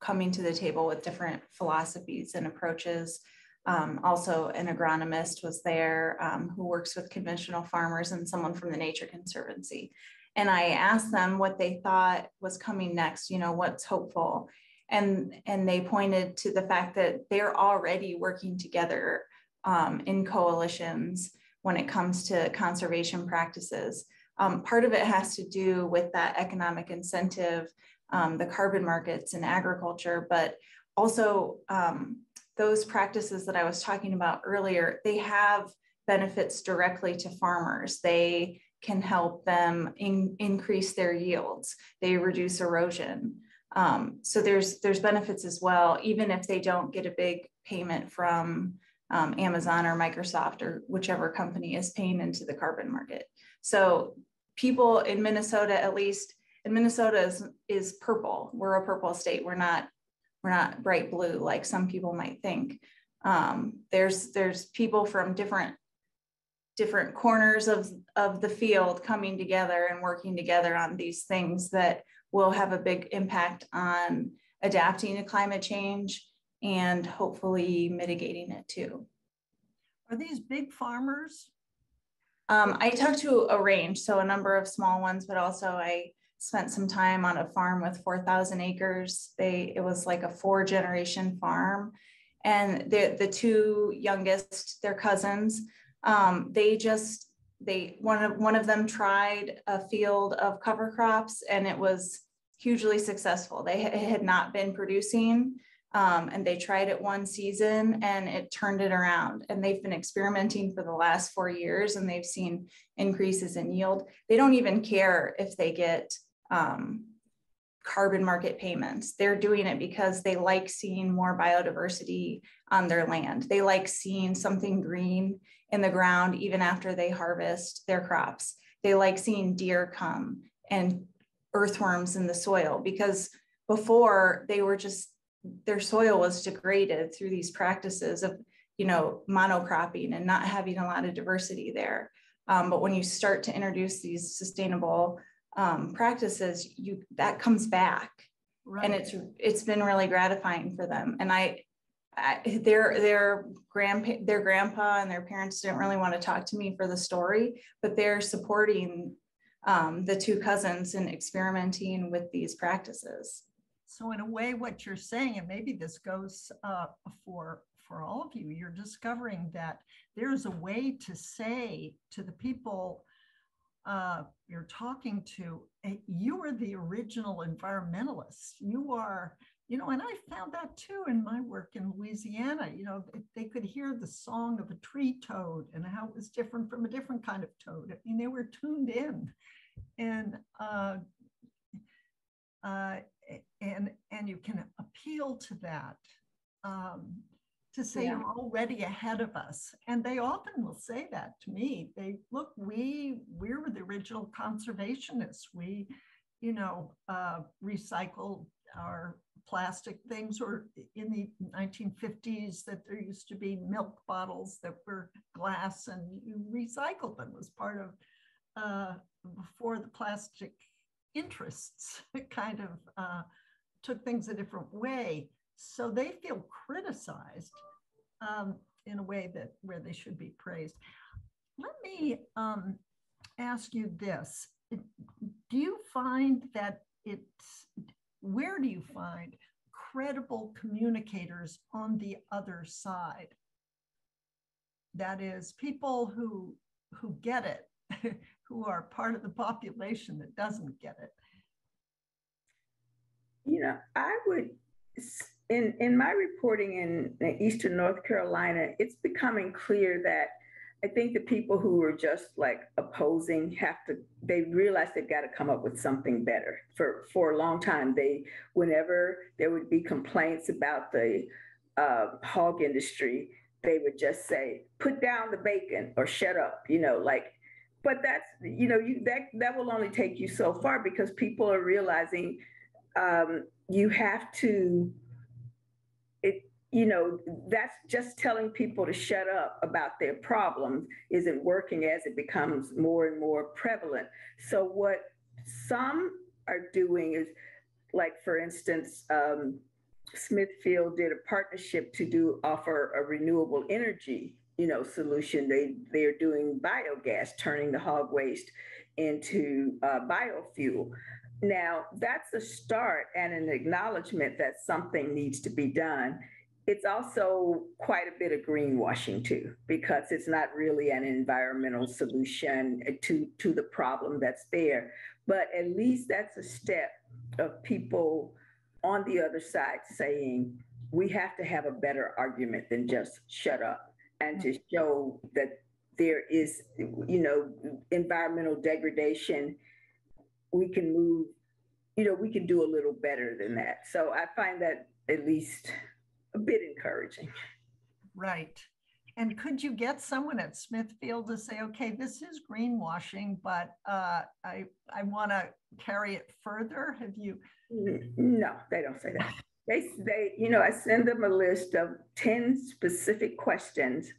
Speaker 5: coming to the table with different philosophies and approaches. Um, also, an agronomist was there um, who works with conventional farmers and someone from the Nature Conservancy and I asked them what they thought was coming next, you know, what's hopeful. And, and they pointed to the fact that they're already working together um, in coalitions when it comes to conservation practices. Um, part of it has to do with that economic incentive, um, the carbon markets in agriculture, but also um, those practices that I was talking about earlier, they have benefits directly to farmers. They can help them in, increase their yields. They reduce erosion. Um, so there's there's benefits as well, even if they don't get a big payment from um, Amazon or Microsoft or whichever company is paying into the carbon market. So people in Minnesota, at least, in Minnesota is, is purple. We're a purple state. We're not we're not bright blue like some people might think. Um, there's there's people from different different corners of, of the field coming together and working together on these things that will have a big impact on adapting to climate change and hopefully mitigating it too.
Speaker 2: Are these big farmers?
Speaker 5: Um, I talked to a range, so a number of small ones, but also I spent some time on a farm with 4,000 acres. They it was like a four generation farm, and the the two youngest, their cousins, um, they just they one of one of them tried a field of cover crops and it was hugely successful. They had not been producing um, and they tried it one season and it turned it around. And they've been experimenting for the last four years and they've seen increases in yield. They don't even care if they get um, carbon market payments. They're doing it because they like seeing more biodiversity on their land. They like seeing something green in the ground even after they harvest their crops. They like seeing deer come and earthworms in the soil because before they were just their soil was degraded through these practices of you know monocropping and not having a lot of diversity there. Um, but when you start to introduce these sustainable um, practices, you that comes back, right. and it's it's been really gratifying for them. And I, I their their grandpa their grandpa and their parents didn't really want to talk to me for the story, but they're supporting um, the two cousins in experimenting with these practices.
Speaker 2: So in a way, what you're saying, and maybe this goes uh, for for all of you, you're discovering that there's a way to say to the people uh, you're talking to, you are the original environmentalist. You are, you know, and I found that too in my work in Louisiana. You know, they could hear the song of a tree toad and how it was different from a different kind of toad. I mean, they were tuned in. And uh, appeal to that. Um, to say
Speaker 6: Yeah.
Speaker 2: you're already ahead of us. And they often will say that to me. They look, we we were the original conservationists. We, you know, uh, recycled our plastic things or in the 1950s that there used to be milk bottles that were glass and you recycled them as part of uh, before the plastic interests kind of uh, took things a different way so they feel criticized um, in a way that where they should be praised. Let me um, ask you this: Do you find that it's where do you find credible communicators on the other side? That is, people who who get it, who are part of the population that doesn't get it.
Speaker 6: You know, I would in in my reporting in eastern North Carolina, it's becoming clear that I think the people who are just like opposing have to they realize they've got to come up with something better. For for a long time, they whenever there would be complaints about the uh, hog industry, they would just say, "Put down the bacon" or "Shut up," you know, like. But that's you know you that that will only take you so far because people are realizing um, you have to it you know, that's just telling people to shut up about their problems isn't working as it becomes more and more prevalent. So, what some are doing is, like, for instance, um, Smithfield did a partnership to do offer a renewable energy, you know, solution. They they're doing biogas, turning the hog waste into uh, biofuel. Now, that's a start and an acknowledgement that something needs to be done it's also quite a bit of greenwashing too, because it's not really an environmental solution uh, to, to the problem that's there. But at least that's a step of people on the other side saying, we have to have a better argument than just shut up and to mm-hmm. show that there is, you know, environmental degradation. We can move, you know, we can do a little better than that. So I find that at least a bit encouraging.
Speaker 2: Right. And could you get someone at Smithfield to say, okay, this is greenwashing, but uh, I I want to carry it further? Have you?
Speaker 6: No, they don't say that. They they you know I send them a list of ten specific questions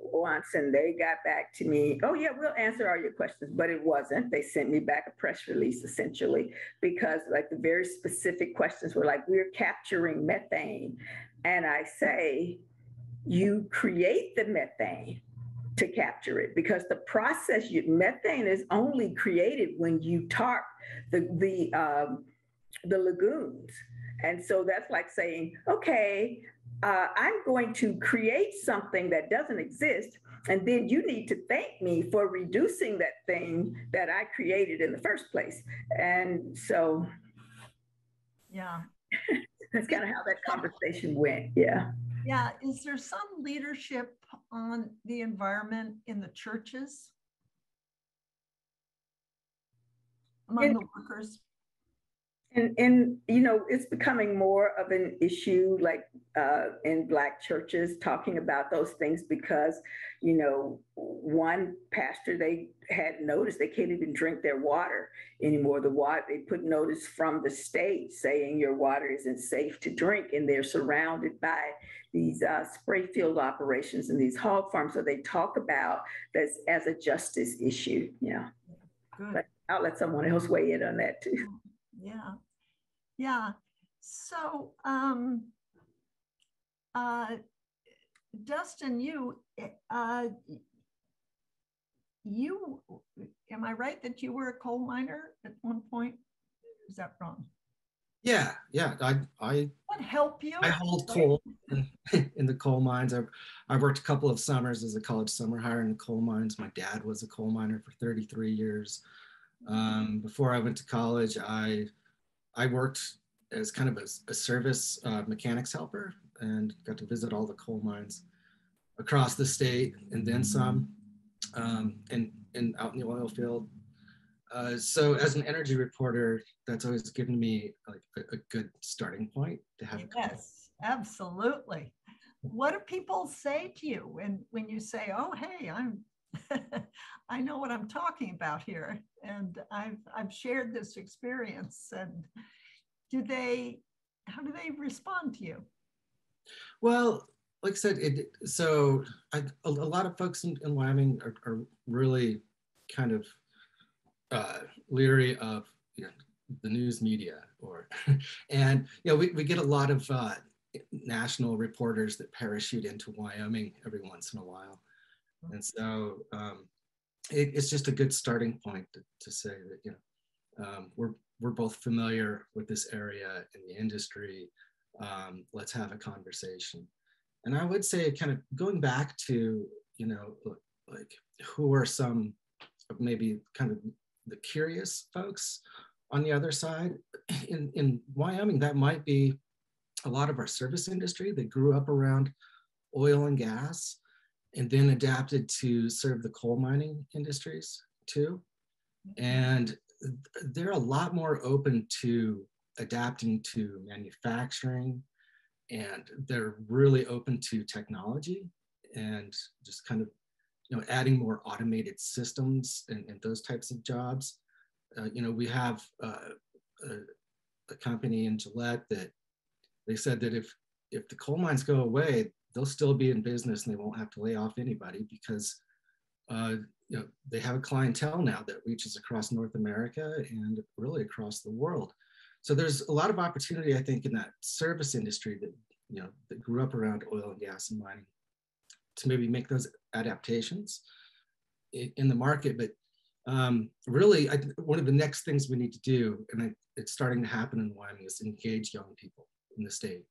Speaker 6: once, and they got back to me. Oh yeah, we'll answer all your questions, but it wasn't. They sent me back a press release essentially because like the very specific questions were like, we're capturing methane and I say, you create the methane to capture it because the process you, methane is only created when you tarp the the um, the lagoons and so that's like saying okay uh, i'm going to create something that doesn't exist and then you need to thank me for reducing that thing that i created in the first place and so
Speaker 2: yeah
Speaker 6: that's kind of how that conversation went. Yeah.
Speaker 2: Yeah. Is there some leadership on the environment in the churches among the workers?
Speaker 6: And, and you know it's becoming more of an issue like uh, in black churches talking about those things because you know one pastor they had noticed they can't even drink their water anymore. The water they put notice from the state saying your water isn't safe to drink and they're surrounded by these uh, spray field operations and these hog farms. So they talk about this as a justice issue. Yeah.
Speaker 2: Good.
Speaker 6: but i'll let someone else weigh in on that too
Speaker 2: yeah. Yeah. So, um, uh, Dustin, you, uh, you, am I right that you were a coal miner at one point? Is that wrong?
Speaker 8: Yeah, yeah. I, I,
Speaker 2: what helped you?
Speaker 8: I hauled coal in, in, the coal mines. I, I worked a couple of summers as a college summer hire in the coal mines. My dad was a coal miner for 33 years. Um, before I went to college, I I worked as kind of a, a service uh, mechanics helper and got to visit all the coal mines across the state and then some um, and, and out in the oil field. Uh, so as an energy reporter, that's always given me like a, a good starting point to have.
Speaker 2: Yes, absolutely. What do people say to you when when you say, "Oh, hey, I'm I know what I'm talking about here, and I've I've shared this experience." And do they? How do they respond to you?
Speaker 8: Well, like I said, it, so I, a, a, lot of folks in, in Wyoming are, are, really kind of uh, leery of you know, the news media, or and you know we, we get a lot of uh, national reporters that parachute into Wyoming every once in a while, and so um, it, it's just a good starting point to, to say that you know um, we're we're both familiar with this area in the industry. Um, let's have a conversation. And I would say, kind of going back to, you know, like who are some maybe kind of the curious folks on the other side? In, in Wyoming, that might be a lot of our service industry that grew up around oil and gas and then adapted to serve the coal mining industries too. And they're a lot more open to adapting to manufacturing and they're really open to technology and just kind of you know adding more automated systems and, and those types of jobs uh, you know we have uh, a, a, company in gillette that they said that if if the coal mines go away they'll still be in business and they won't have to lay off anybody because uh, you know they have a clientele now that reaches across north america and really across the world so there's a lot of opportunity, I think, in that service industry that you know that grew up around oil and gas and mining to maybe make those adaptations in the market. But um, really, I, one of the next things we need to do, and it's starting to happen in Wyoming, is engage young people in the state.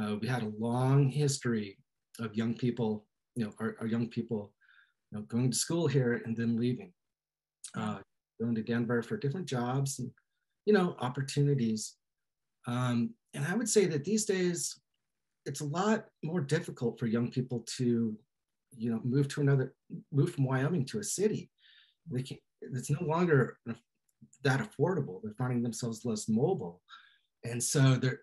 Speaker 8: Uh, we had a long history of young people, you know, our, our young people, you know, going to school here and then leaving, uh, going to Denver for different jobs and you know, opportunities. Um, and I would say that these days, it's a lot more difficult for young people to, you know, move to another, move from Wyoming to a city. They can, it's no longer that affordable. They're finding themselves less mobile, and so they're,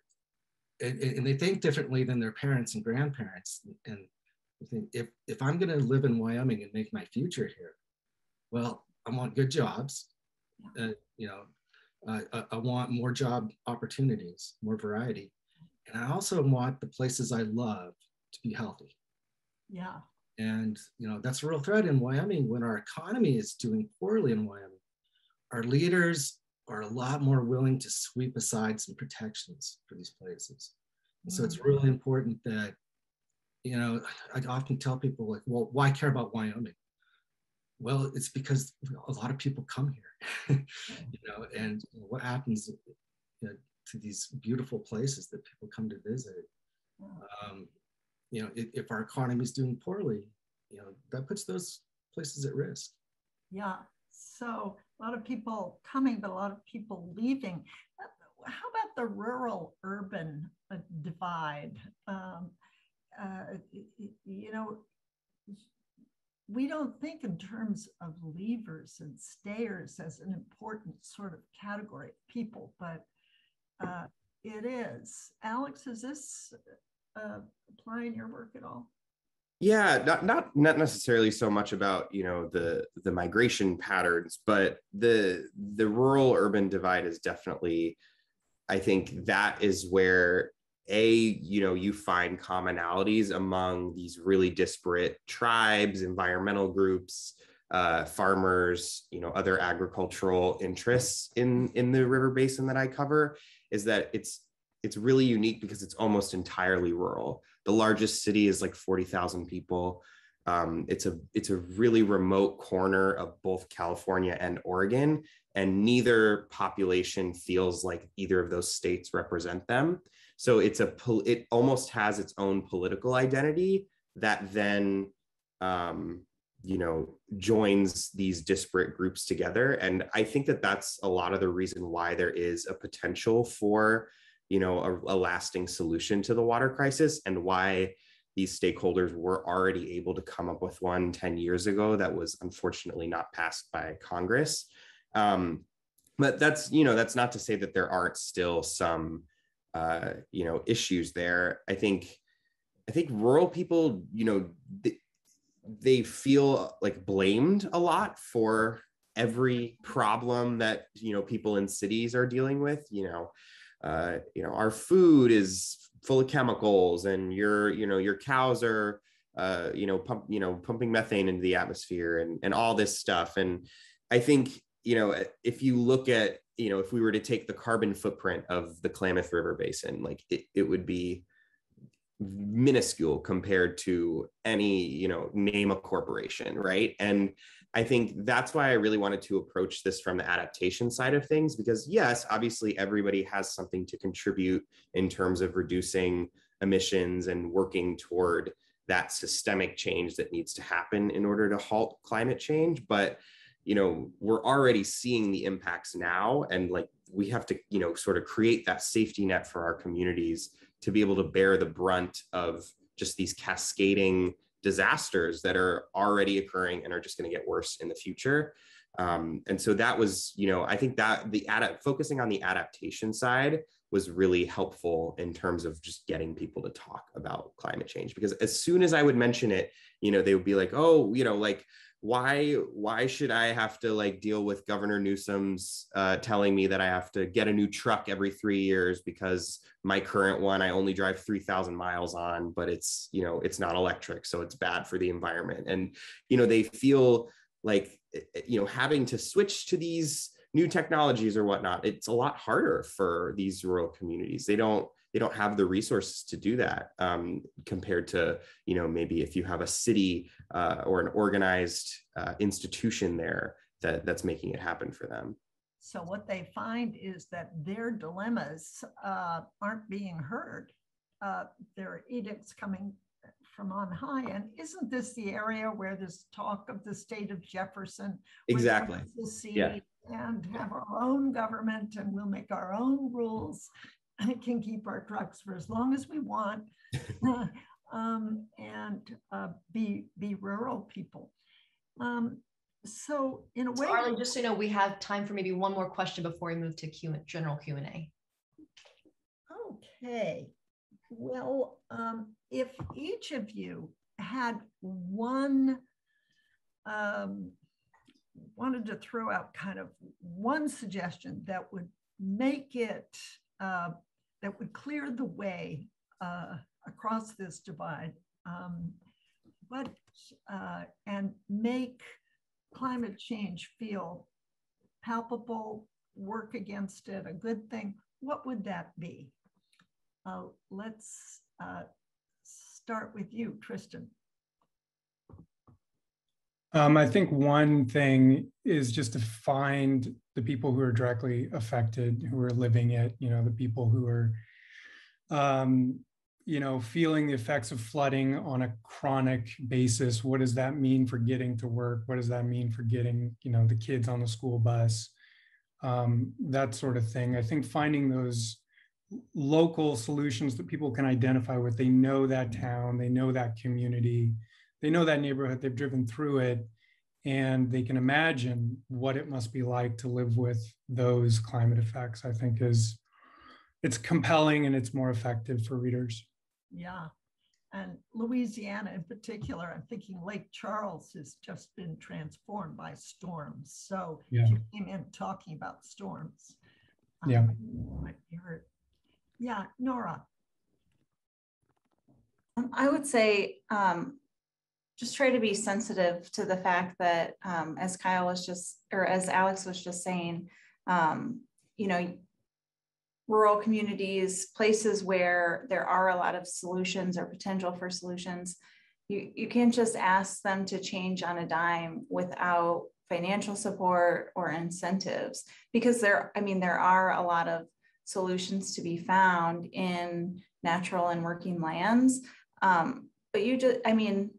Speaker 8: and, and they think differently than their parents and grandparents. And think if if I'm going to live in Wyoming and make my future here, well, I want good jobs. Uh, you know, I, I want more job opportunities, more variety. And I also want the places I love to be healthy.
Speaker 2: Yeah.
Speaker 8: And you know that's a real threat in Wyoming when our economy is doing poorly in Wyoming. Our leaders are a lot more willing to sweep aside some protections for these places. And so it's mm. really important that, you know, I often tell people like, well, why care about Wyoming? Well, it's because a lot of people come here, you know, and what happens you know, to these beautiful places that people come to visit. Um, you know, if, if our economy is doing poorly, you know, that puts those places at risk.
Speaker 2: Yeah. So a lot of people coming, but a lot of people leaving. How about the rural urban uh, divide? Um, uh, you know, we don't think in terms of leavers and stayers as an important sort of category of people, but uh, it is. Alex, is this uh, applying your work at all?
Speaker 7: Yeah, not, not not necessarily so much about you know the the migration patterns, but the the rural urban divide is definitely, I think that is where a you know you find commonalities among these really disparate tribes environmental groups uh, farmers you know other agricultural interests in in the river basin that i cover is that it's it's really unique because it's almost entirely rural the largest city is like 40,000 people um, it's a it's a really remote corner of both California and Oregon, and neither population feels like either of those states represent them. So it's a it almost has its own political identity that then um, you know joins these disparate groups together. And I think that that's a lot of the reason why there is a potential for you know a, a lasting solution to the water crisis and why these stakeholders were already able to come up with one 10 years ago that was unfortunately not passed by Congress Um, but that's you know that's not to say that there aren't still some uh, you know issues there. I think I think rural people you know they, they feel like blamed a lot for every problem that you know people in cities are dealing with. You know, uh, you know our food is full of chemicals, and your you know your cows are uh, you know pump you know pumping methane into the atmosphere and and all this stuff. And I think you know if you look at you know if we were to take the carbon footprint of the Klamath River Basin, like it, it would be minuscule compared to any you know name a corporation right and i think that's why i really wanted to approach this from the adaptation side of things because yes obviously everybody has something to contribute in terms of reducing emissions and working toward that systemic change that needs to happen in order to halt climate change. But you know we're already seeing the impacts now and like we have to you know sort of create that safety net for our communities to be able to bear the brunt of just these cascading disasters that are already occurring and are just going to get worse in the future. Um, and so that was, you know, I think that the adapt focusing on the adaptation side was really helpful in terms of just getting people to talk about climate change because as soon as I would mention it, you know, they would be like, oh, you know, like why why should i have to like deal with governor newsom's uh, telling me that i have to get a new truck every three years because my current one i only drive 3000 miles on but it's you know it's not electric so it's bad for the environment. And you know they feel like eh, eh, you know having to switch to these new technologies or whatnot it's a lot harder for these rural communities. They don't they don't have the resources to do that um, compared to you know maybe if you have a city uh, or an organized uh, institution there that that's making it happen for them.
Speaker 2: So what they find is that their dilemmas uh, aren't being heard. Uh, there are edicts coming from on high. And isn't this the area where there's talk of the state of jefferson
Speaker 7: exactly.
Speaker 2: yeah. and have our own government and we'll make our own rules can keep our trucks for as long as we want um, and uh, be, be rural people. Um, so in a way-
Speaker 1: so Arlie, just so you know, we have time for maybe one more question before we move to Q general Q&A.
Speaker 2: Okay. Well, um, if each of you had one, um, wanted to throw out kind of one suggestion that would make it uh, that would clear the way uh, across this divide um, but, uh, and make climate change feel palpable, work against it, a good thing, what would that be? Uh, let's uh, start with you, Tristan.
Speaker 3: Um, I think one thing is just to find the people who are directly affected, who are living it, you know, the people who are, um, you know, feeling the effects of flooding on a chronic basis. What does that mean for getting to work? What does that mean for getting, you know, the kids on the school bus? Um, that sort of thing. I think finding those local solutions that people can identify with, they know that town, they know that community they know that neighborhood, they've driven through it, and they can imagine what it must be like to live with those climate effects, I think is it's compelling and it's more effective for readers.
Speaker 2: Yeah. And Louisiana in particular, I'm thinking Lake Charles has just been transformed by storms. So yeah. you came in talking about storms.
Speaker 3: Yeah. Um,
Speaker 2: might be hurt. Yeah, Nora.
Speaker 5: Um, I would say um, just try to be sensitive to the fact that, um, as Kyle was just, or as Alex was just saying, um, you know, rural communities, places where there are a lot of solutions or potential for solutions, you, you can't just ask them to change on a dime without financial support or incentives because there, I mean, there are a lot of solutions to be found in natural and working lands. Um, but you just, I mean,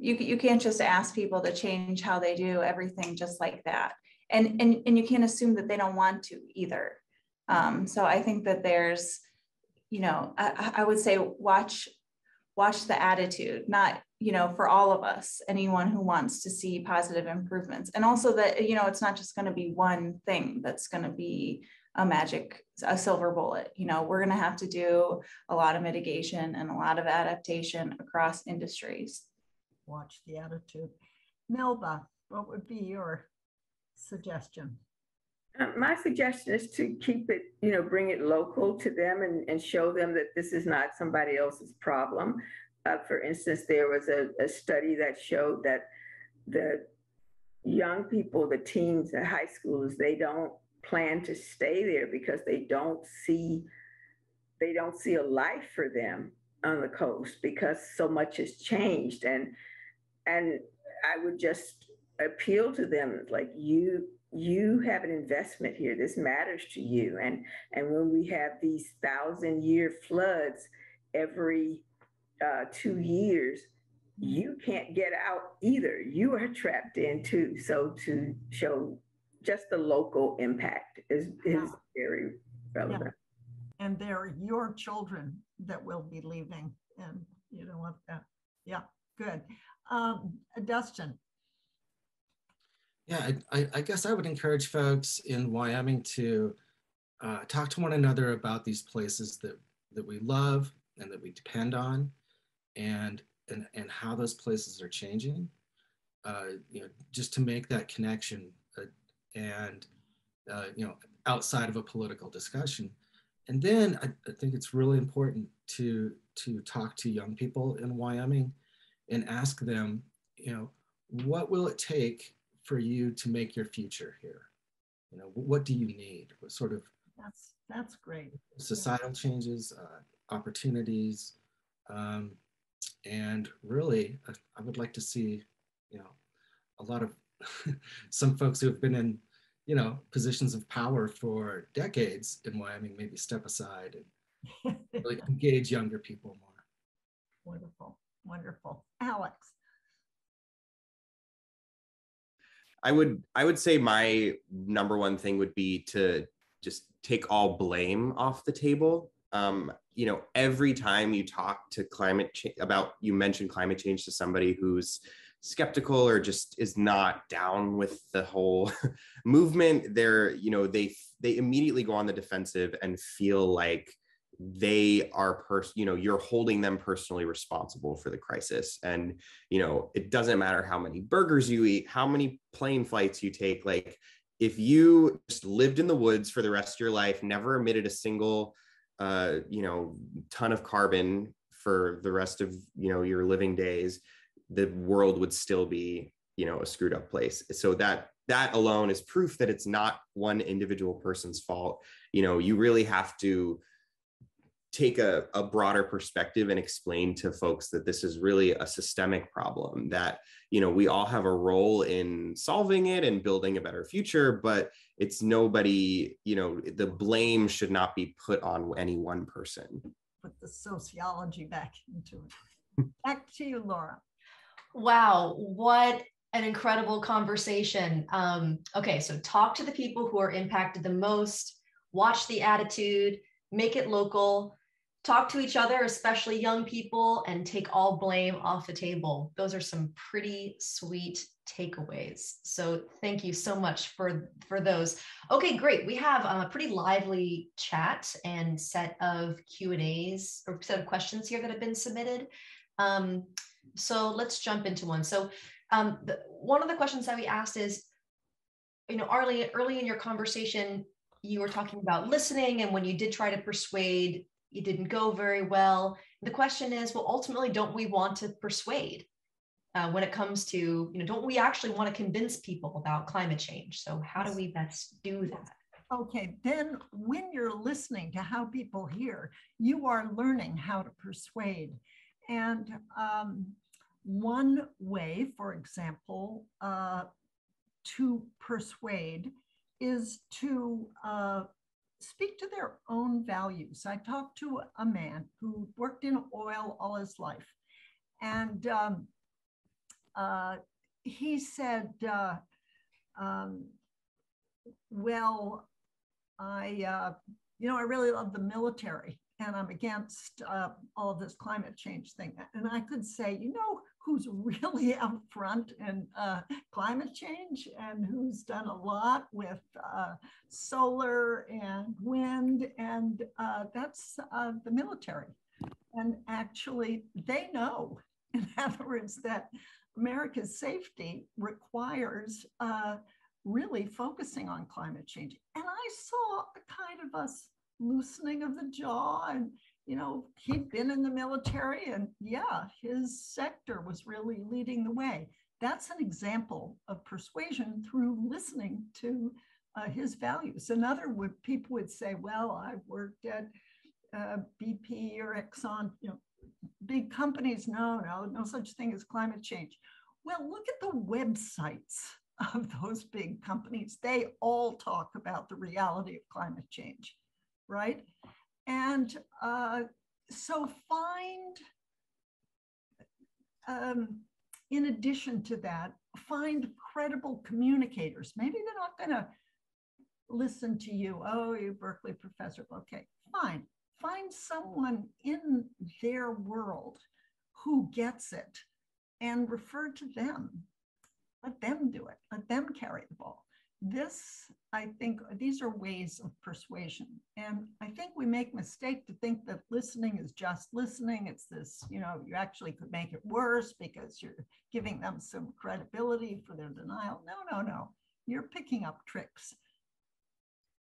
Speaker 5: you, you can't just ask people to change how they do everything just like that. And, and, and you can't assume that they don't want to either. Um, so I think that there's, you know, I, I would say watch, watch the attitude, not, you know, for all of us, anyone who wants to see positive improvements. And also that, you know, it's not just going to be one thing that's going to be a magic, a silver bullet. You know, we're going to have to do a lot of mitigation and a lot of adaptation across industries.
Speaker 2: Watch the attitude. Melba, what would be your suggestion?
Speaker 6: Uh, my suggestion is to keep it, you know, bring it local to them and, and show them that this is not somebody else's problem. Uh, for instance, there was a, a study that showed that the young people, the teens, the high schoolers, they don't plan to stay there because they don't see they don't see a life for them on the coast because so much has changed and and I would just appeal to them like you you have an investment here. This matters to you. And and when we have these thousand year floods every uh, two years you can't get out either. You are trapped in too. So to show just the local impact is is yeah. very relevant.
Speaker 2: Yeah. and they're your children that will be leaving and you know what that. Yeah good um, dustin
Speaker 8: yeah, I, I, guess I would encourage folks in Wyoming to uh, talk to one another about these places that, that we love and that we depend on and, and, and how those places are changing. Uh, you know, just to make that connection uh, and, uh, you know, outside of a political discussion. And then I, I think it's really important to, to talk to young people in Wyoming and ask them, you know, what will it take for you to make your future here? You know, what do you need? What sort of
Speaker 2: that's that's great.
Speaker 8: Societal changes, uh, opportunities, um, and really, I, I would like to see, you know, a lot of some folks who have been in, you know, positions of power for decades in Wyoming maybe step aside and really engage younger people more.
Speaker 2: Wonderful, wonderful, Alex.
Speaker 7: I would I would say my number one thing would be to just take all blame off the table. Um, you know, every time you talk to climate change about you mention climate change to somebody who's skeptical or just is not down with the whole movement, they're you know they they immediately go on the defensive and feel like they are pers- you know you're holding them personally responsible for the crisis. And you know it doesn't matter how many burgers you eat how many plane flights you take like if you just lived in the woods for the rest of your life never emitted a single uh, you know ton of carbon for the rest of you know your living days the world would still be you know a screwed up place. So that that alone is proof that it's not one individual person's fault. You know you really have to take a, a broader perspective and explain to folks that this is really a systemic problem that you know we all have a role in solving it and building a better future but it's nobody you know the blame should not be put on any one person.
Speaker 2: Put the sociology back into it. Back to you Laur.
Speaker 1: Wow what an incredible conversation. Um, okay so talk to the people who are impacted the most watch the attitude make it local talk to each other, especially young people, and take all blame off the table. Those are some pretty sweet takeaways. So thank you so much for for those. Okay, great. We have a pretty lively chat and set of Q and A's or set of questions here that have been submitted. Um, so let's jump into one. So um, the, one of the questions that we asked is, you know, early early in your conversation, you were talking about listening, and when you did try to persuade it didn't go very well. The question is, well, ultimately, don't we want to persuade uh, when it comes to, you know, don't we actually want to convince people about climate change? So how do we best do that?
Speaker 2: Okay, then when you're listening to how people hear, you are learning how to persuade. And um, one way, for example, uh, to persuade is to uh, speak to their own values. I talked to a man who worked in oil all his life, and um, uh, he said, uh, um, "Well, I, uh, you know, I really love the military, and I'm against uh, all of this climate change thing. And I could say, you know, who's really out front in uh, climate change and who's done a lot with uh, solar and wind, and uh, that's uh, the military. And actually, they know, in other words, that America's safety requires uh, really focusing on climate change. And I saw a kind of us loosening of the jaw and you know he'd been in the military and yeah his sector was really leading the way. That's an example of persuasion through listening to uh, his values. Another would people would say well i've worked at uh, bp or exxon you know big companies no no no such thing as climate change. Well look at the websites of those big companies. They all talk about the reality of climate change right? And uh, so find, um, in addition to that, find credible communicators. Maybe they're not going to listen to you. Oh, you Berkeley professor. Okay, fine. Find someone in their world who gets it and refer to them. Let them do it. Let them carry the ball this, I think, these are ways of persuasion. And I think we make mistake to think that listening is just listening. It's this, you know, you actually could make it worse because you're giving them some credibility for their denial. No, no, no. You're picking up tricks.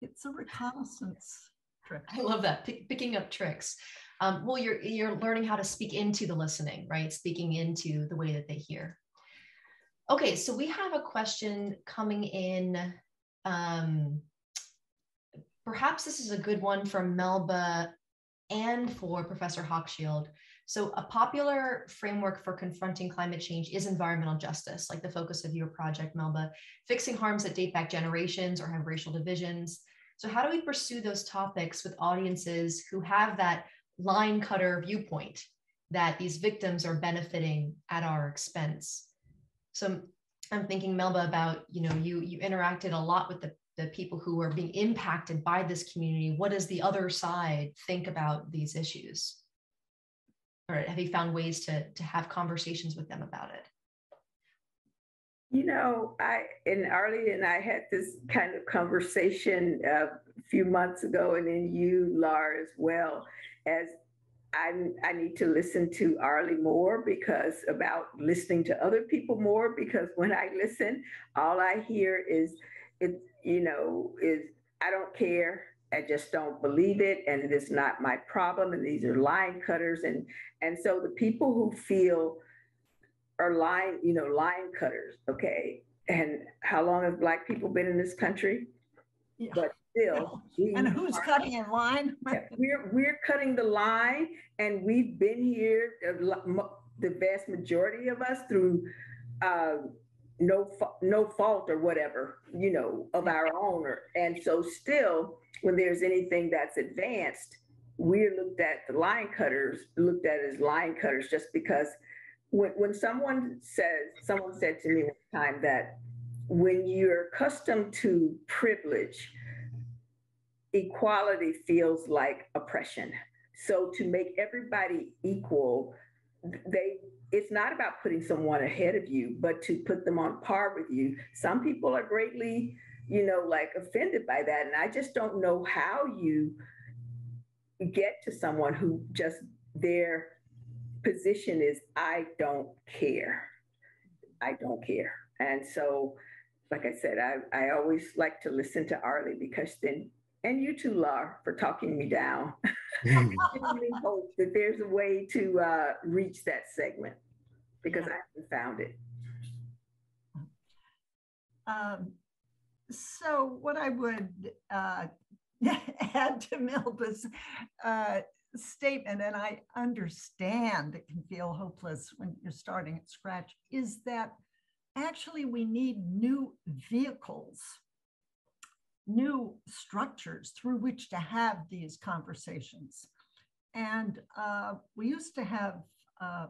Speaker 2: It's a reconnaissance trick.
Speaker 1: I love that P- picking up tricks. Um, well, you're you're learning how to speak into the listening, right? Speaking into the way that they hear. Okay, so we have a question coming in. Um, perhaps this is a good one from Melba and for Professor Hochschild. So, a popular framework for confronting climate change is environmental justice, like the focus of your project, Melba, fixing harms that date back generations or have racial divisions. So, how do we pursue those topics with audiences who have that line cutter viewpoint that these victims are benefiting at our expense? So I'm thinking, Melba, about you know you you interacted a lot with the the people who are being impacted by this community. What does the other side think about these issues? Or have you found ways to to have conversations with them about it?
Speaker 6: You know, I and Arlie and I had this kind of conversation uh, a few months ago, and then you, Laur, as well, as I, I need to listen to Arlie more because about listening to other people more because when I listen, all I hear is it, you know, is I don't care. I just don't believe it, and it is not my problem. And these are line cutters, and and so the people who feel are line, you know, line cutters. Okay, and how long have Black people been in this country? Yeah. But still.
Speaker 2: And who's are, cutting in line?
Speaker 6: we're we're cutting the line, and we've been here the vast majority of us through uh, no no fault or whatever you know of our own. And so, still, when there's anything that's advanced, we're looked at the line cutters looked at as line cutters just because when when someone says someone said to me one time that when you're accustomed to privilege equality feels like oppression. So to make everybody equal, they it's not about putting someone ahead of you, but to put them on par with you. Some people are greatly, you know, like offended by that. And I just don't know how you get to someone who just their position is, I don't care. I don't care. And so, like I said, I, I always like to listen to Arlie because then and you too, Laur, for talking me down. I hope that there's a way to uh, reach that segment because I haven't found it.
Speaker 2: Um, so, what I would uh, add to Melba's uh, statement, and I understand it can feel hopeless when you're starting at scratch, is that actually we need new vehicles new structures through which to have these conversations. And uh, we used to have uh,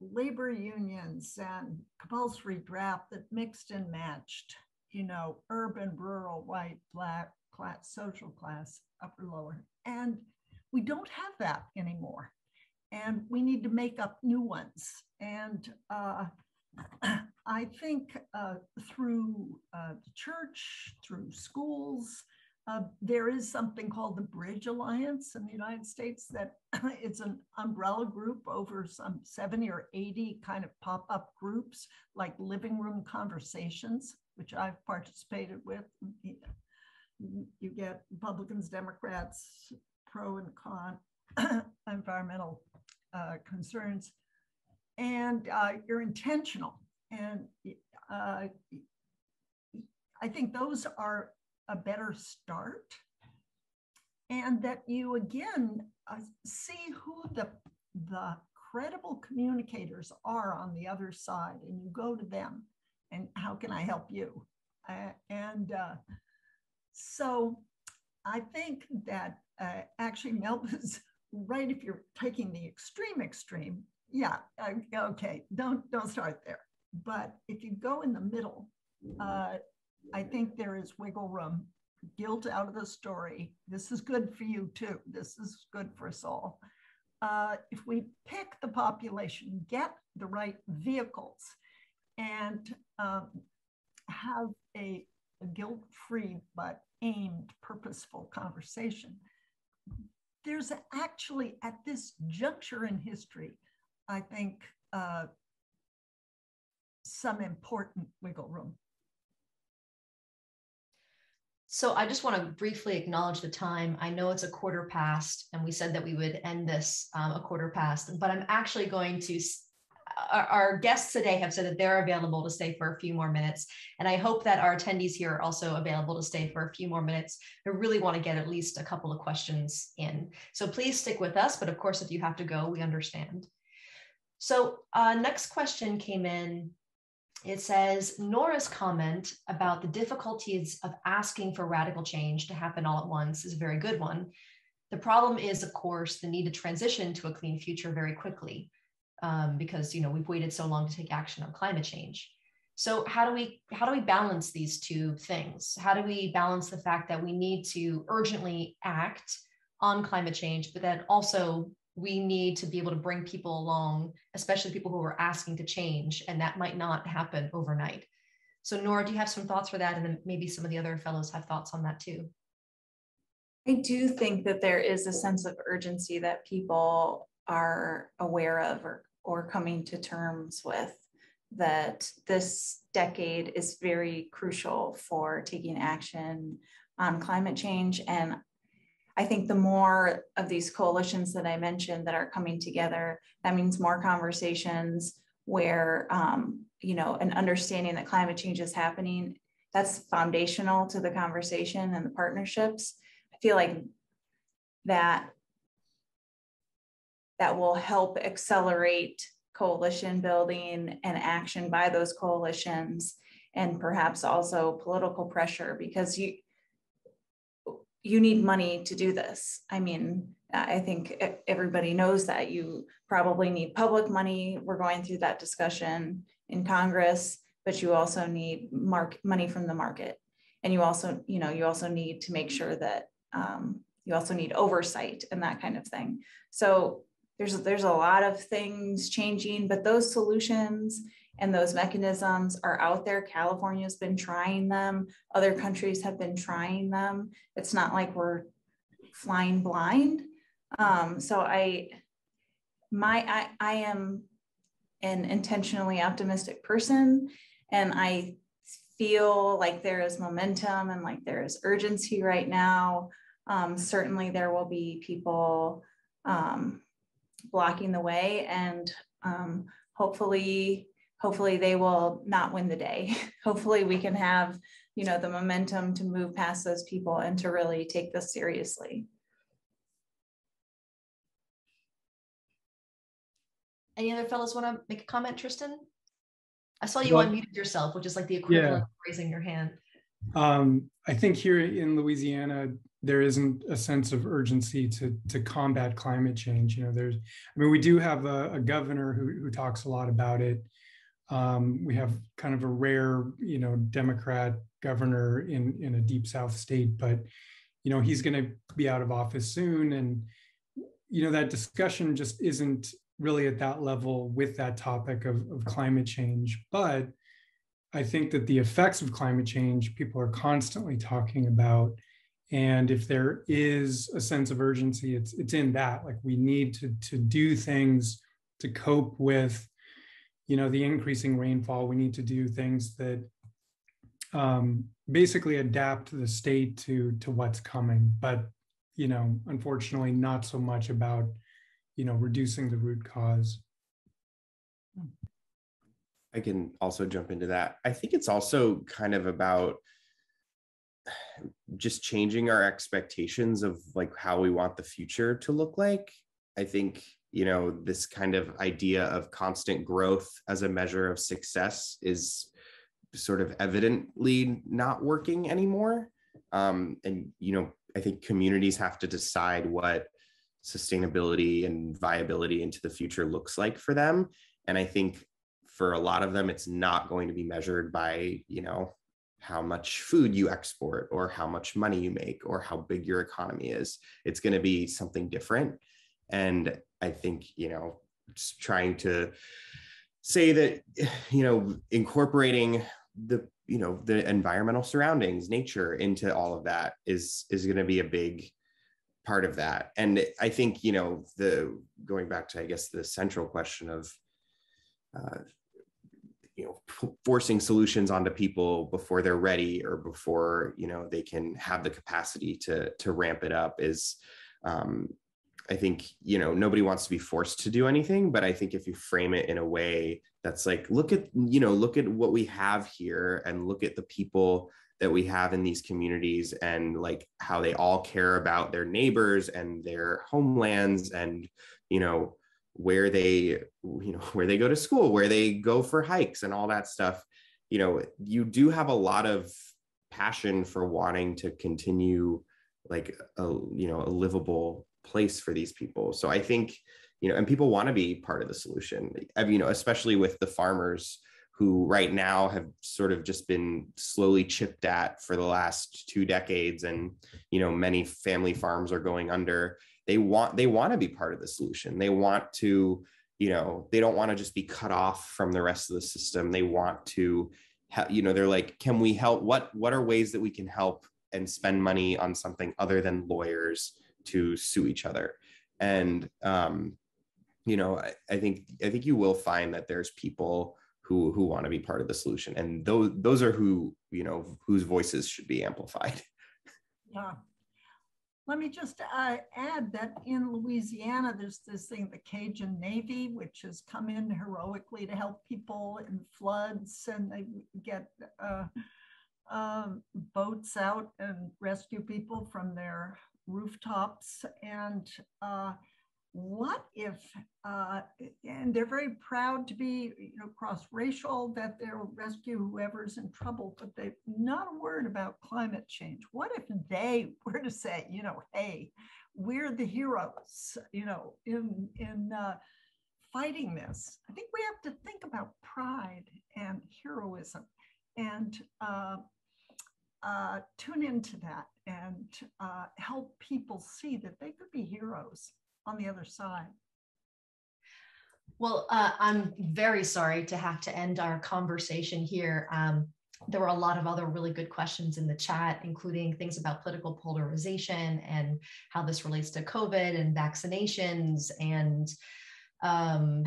Speaker 2: labor unions and compulsory draft that mixed and matched, you know, urban, rural, white, black, class, social class, upper, lower. And we don't have that anymore. And we need to make up new ones. And uh, I think uh, through uh, the church, through schools, uh, there is something called the Bridge Alliance in the United States that it's an umbrella group over some 70 or 80 kind of pop up groups like living room conversations, which I've participated with. You get Republicans, Democrats, pro and con environmental uh, concerns, and uh, you're intentional. And uh, I think those are a better start. And that you again uh, see who the, the credible communicators are on the other side, and you go to them and how can I help you? Uh, and uh, so I think that uh, actually Melba's right if you're taking the extreme extreme. Yeah, uh, okay, don't don't start there. But if you go in the middle, uh, I think there is wiggle room. Guilt out of the story. This is good for you too. This is good for us all. Uh, if we pick the population, get the right vehicles, and um, have a, a guilt free but aimed, purposeful conversation, there's actually, at this juncture in history, I think, uh, some important wiggle room.
Speaker 1: So I just want to briefly acknowledge the time. I know it's a quarter past, and we said that we would end this um, a quarter past, but I'm actually going to. Our, our, guests today have said that they're available to stay for a few more minutes, and I hope that our attendees here are also available to stay for a few more minutes. I really want to get at least a couple of questions in, so please stick with us. But of course, if you have to go, we understand. So uh, next question came in it says Nora's comment about the difficulties of asking for radical change to happen all at once is a very good one. The problem is, of course, the need to transition to a clean future very quickly um, because you know we've waited so long to take action on climate change. So how do we how do we balance these two things? How do we balance the fact that we need to urgently act on climate change, but then also we need to be able to bring people along, especially people who are asking to change, and that might not happen overnight. So, Nora, do you have some thoughts for that? And then maybe some of the other fellows have thoughts on that too.
Speaker 5: I do think that there is a sense of urgency that people are aware of or, or coming to terms with that this decade is very crucial for taking action on climate change. And I think the more of these coalitions that I mentioned that are coming together, that means more conversations where, um, you know, an understanding that climate change is happening. That's foundational to the conversation and the partnerships. I feel like that that will help accelerate coalition building and action by those coalitions and perhaps also political pressure because you you need money to do this. I mean, I think everybody knows that you probably need public money. We're going through that discussion in Congress, but you also need mark money from the market. And you also, you know, you also need to make sure that um, you also need oversight and that kind of thing. So there's there's a lot of things changing, but those solutions and those mechanisms are out there. California's been trying them. Other countries have been trying them. It's not like we're flying blind. Um, so I, my, I, I am an intentionally optimistic person, and I feel like there is momentum and like there is urgency right now. Um, certainly, there will be people um, blocking the way, and um, hopefully, hopefully they will not win the day. hopefully we can have, you know, the momentum to move past those people and to really take this seriously.
Speaker 1: Any other fellows want to make a comment, Tristan? I saw you well, unmuted yourself, which is like the equivalent yeah. of raising your hand.
Speaker 3: Um, I think here in Louisiana, there isn't a sense of urgency to to combat climate change. You know, there's, I mean, we do have a, a governor who, who talks a lot about it. Um, we have kind of a rare, you know, Democrat governor in in a deep South state, but you know he's going to be out of office soon, and you know, that discussion just isn't really at that level with that topic of, of climate change. But I think that the effects of climate change people are constantly talking about. And if there is a sense of urgency, it's it's in that. Like we need to to do things to cope with, you know, the increasing rainfall. We need to do things that um, basically adapt the state to to what's coming. But you know, unfortunately, not so much about you know reducing the root cause.
Speaker 7: I can also jump into that. I think it's also kind of about just changing our expectations of like how we want the future to look like. I think, you know, this kind of idea of constant growth as a measure of success is sort of evidently not working anymore. Um, and, you know, I think communities have to decide what sustainability and viability into the future looks like for them. And I think for a lot of them it's not going to be measured by you know how much food you export or how much money you make or how big your economy is it's going to be something different and i think you know trying to say that you know incorporating the you know the environmental surroundings nature into all of that is is going to be a big part of that. And i think you know the going back to i guess the central question of uh, you know forcing solutions onto people before they're ready or before you know they can have the capacity to to ramp it up is um, i think you know nobody wants to be forced to do anything but i think if you frame it in a way that's like look at you know look at what we have here and look at the people that we have in these communities and like how they all care about their neighbors and their homelands and you know where they you know where they go to school where they go for hikes and all that stuff. You know you do have a lot of passion for wanting to continue like a you know a livable place for these people. So i think you know and people want to be part of the solution. You know especially with the farmers who right now have sort of just been slowly chipped at for the last two decades and you know many family farms are going under. They want they want to be part of the solution. They want to you know they don't want to just be cut off from the rest of the system. They want to you know they're like can we help? What what are ways that we can help and spend money on something other than lawyers to sue each other. And um you know I, I think i think you will find that there's people who who want to be part of the solution. And those those are who you know whose voices should be amplified.
Speaker 2: Yeah. Let me just uh, add that in Louisiana, there's this thing, the Cajun Navy, which has come in heroically to help people in floods, and they get uh, uh, boats out and rescue people from their rooftops. And uh, what if, uh, and they're very proud to be you know, cross-racial, that they'll rescue whoever's in trouble, but they've not a word about climate change. What if they were to say, you know, hey, we're the heroes, you know, in, in uh, fighting this? I think we have to think about pride and heroism and uh, uh, tune into that and uh, help people see that they could be heroes on the other side.
Speaker 1: Well, uh, I'm very sorry to have to end our conversation here. Um, there were a lot of other really good questions in the chat, including things about political polarization and how this relates to COVID and vaccinations and um,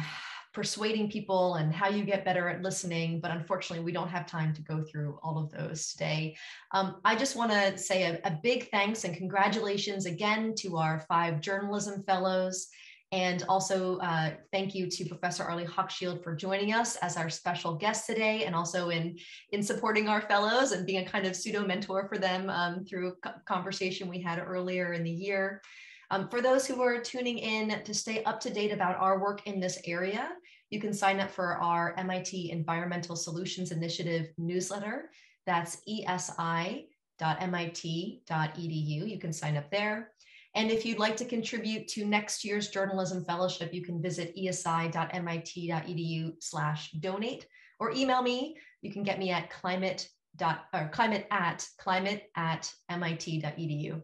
Speaker 1: persuading people and how you get better at listening. But unfortunately, we don't have time to go through all of those today. Um, I just want to say a, a big thanks and congratulations again to our five journalism fellows. And also uh, thank you to Professor Arlie Hochschild for joining us as our special guest today and also in, in supporting our fellows and being a kind of pseudo mentor for them um, through a conversation we had earlier in the year. Um, for those who are tuning in to stay up to date about our work in this area, you can sign up for our MIT Environmental Solutions Initiative newsletter. That's esi.mit.edu. You can sign up there. And if you'd like to contribute to next year's journalism fellowship, you can visit esi.mit.edu slash donate or email me. You can get me at climate dot or climate at climate at mit.edu.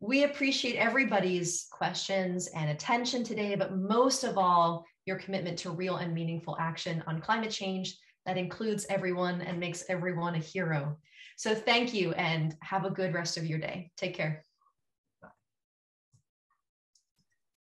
Speaker 1: We appreciate everybody's questions and attention today, but most of all, your commitment to real and meaningful action on climate change that includes everyone and makes everyone a hero. So thank you and have a good rest of your day. Take care.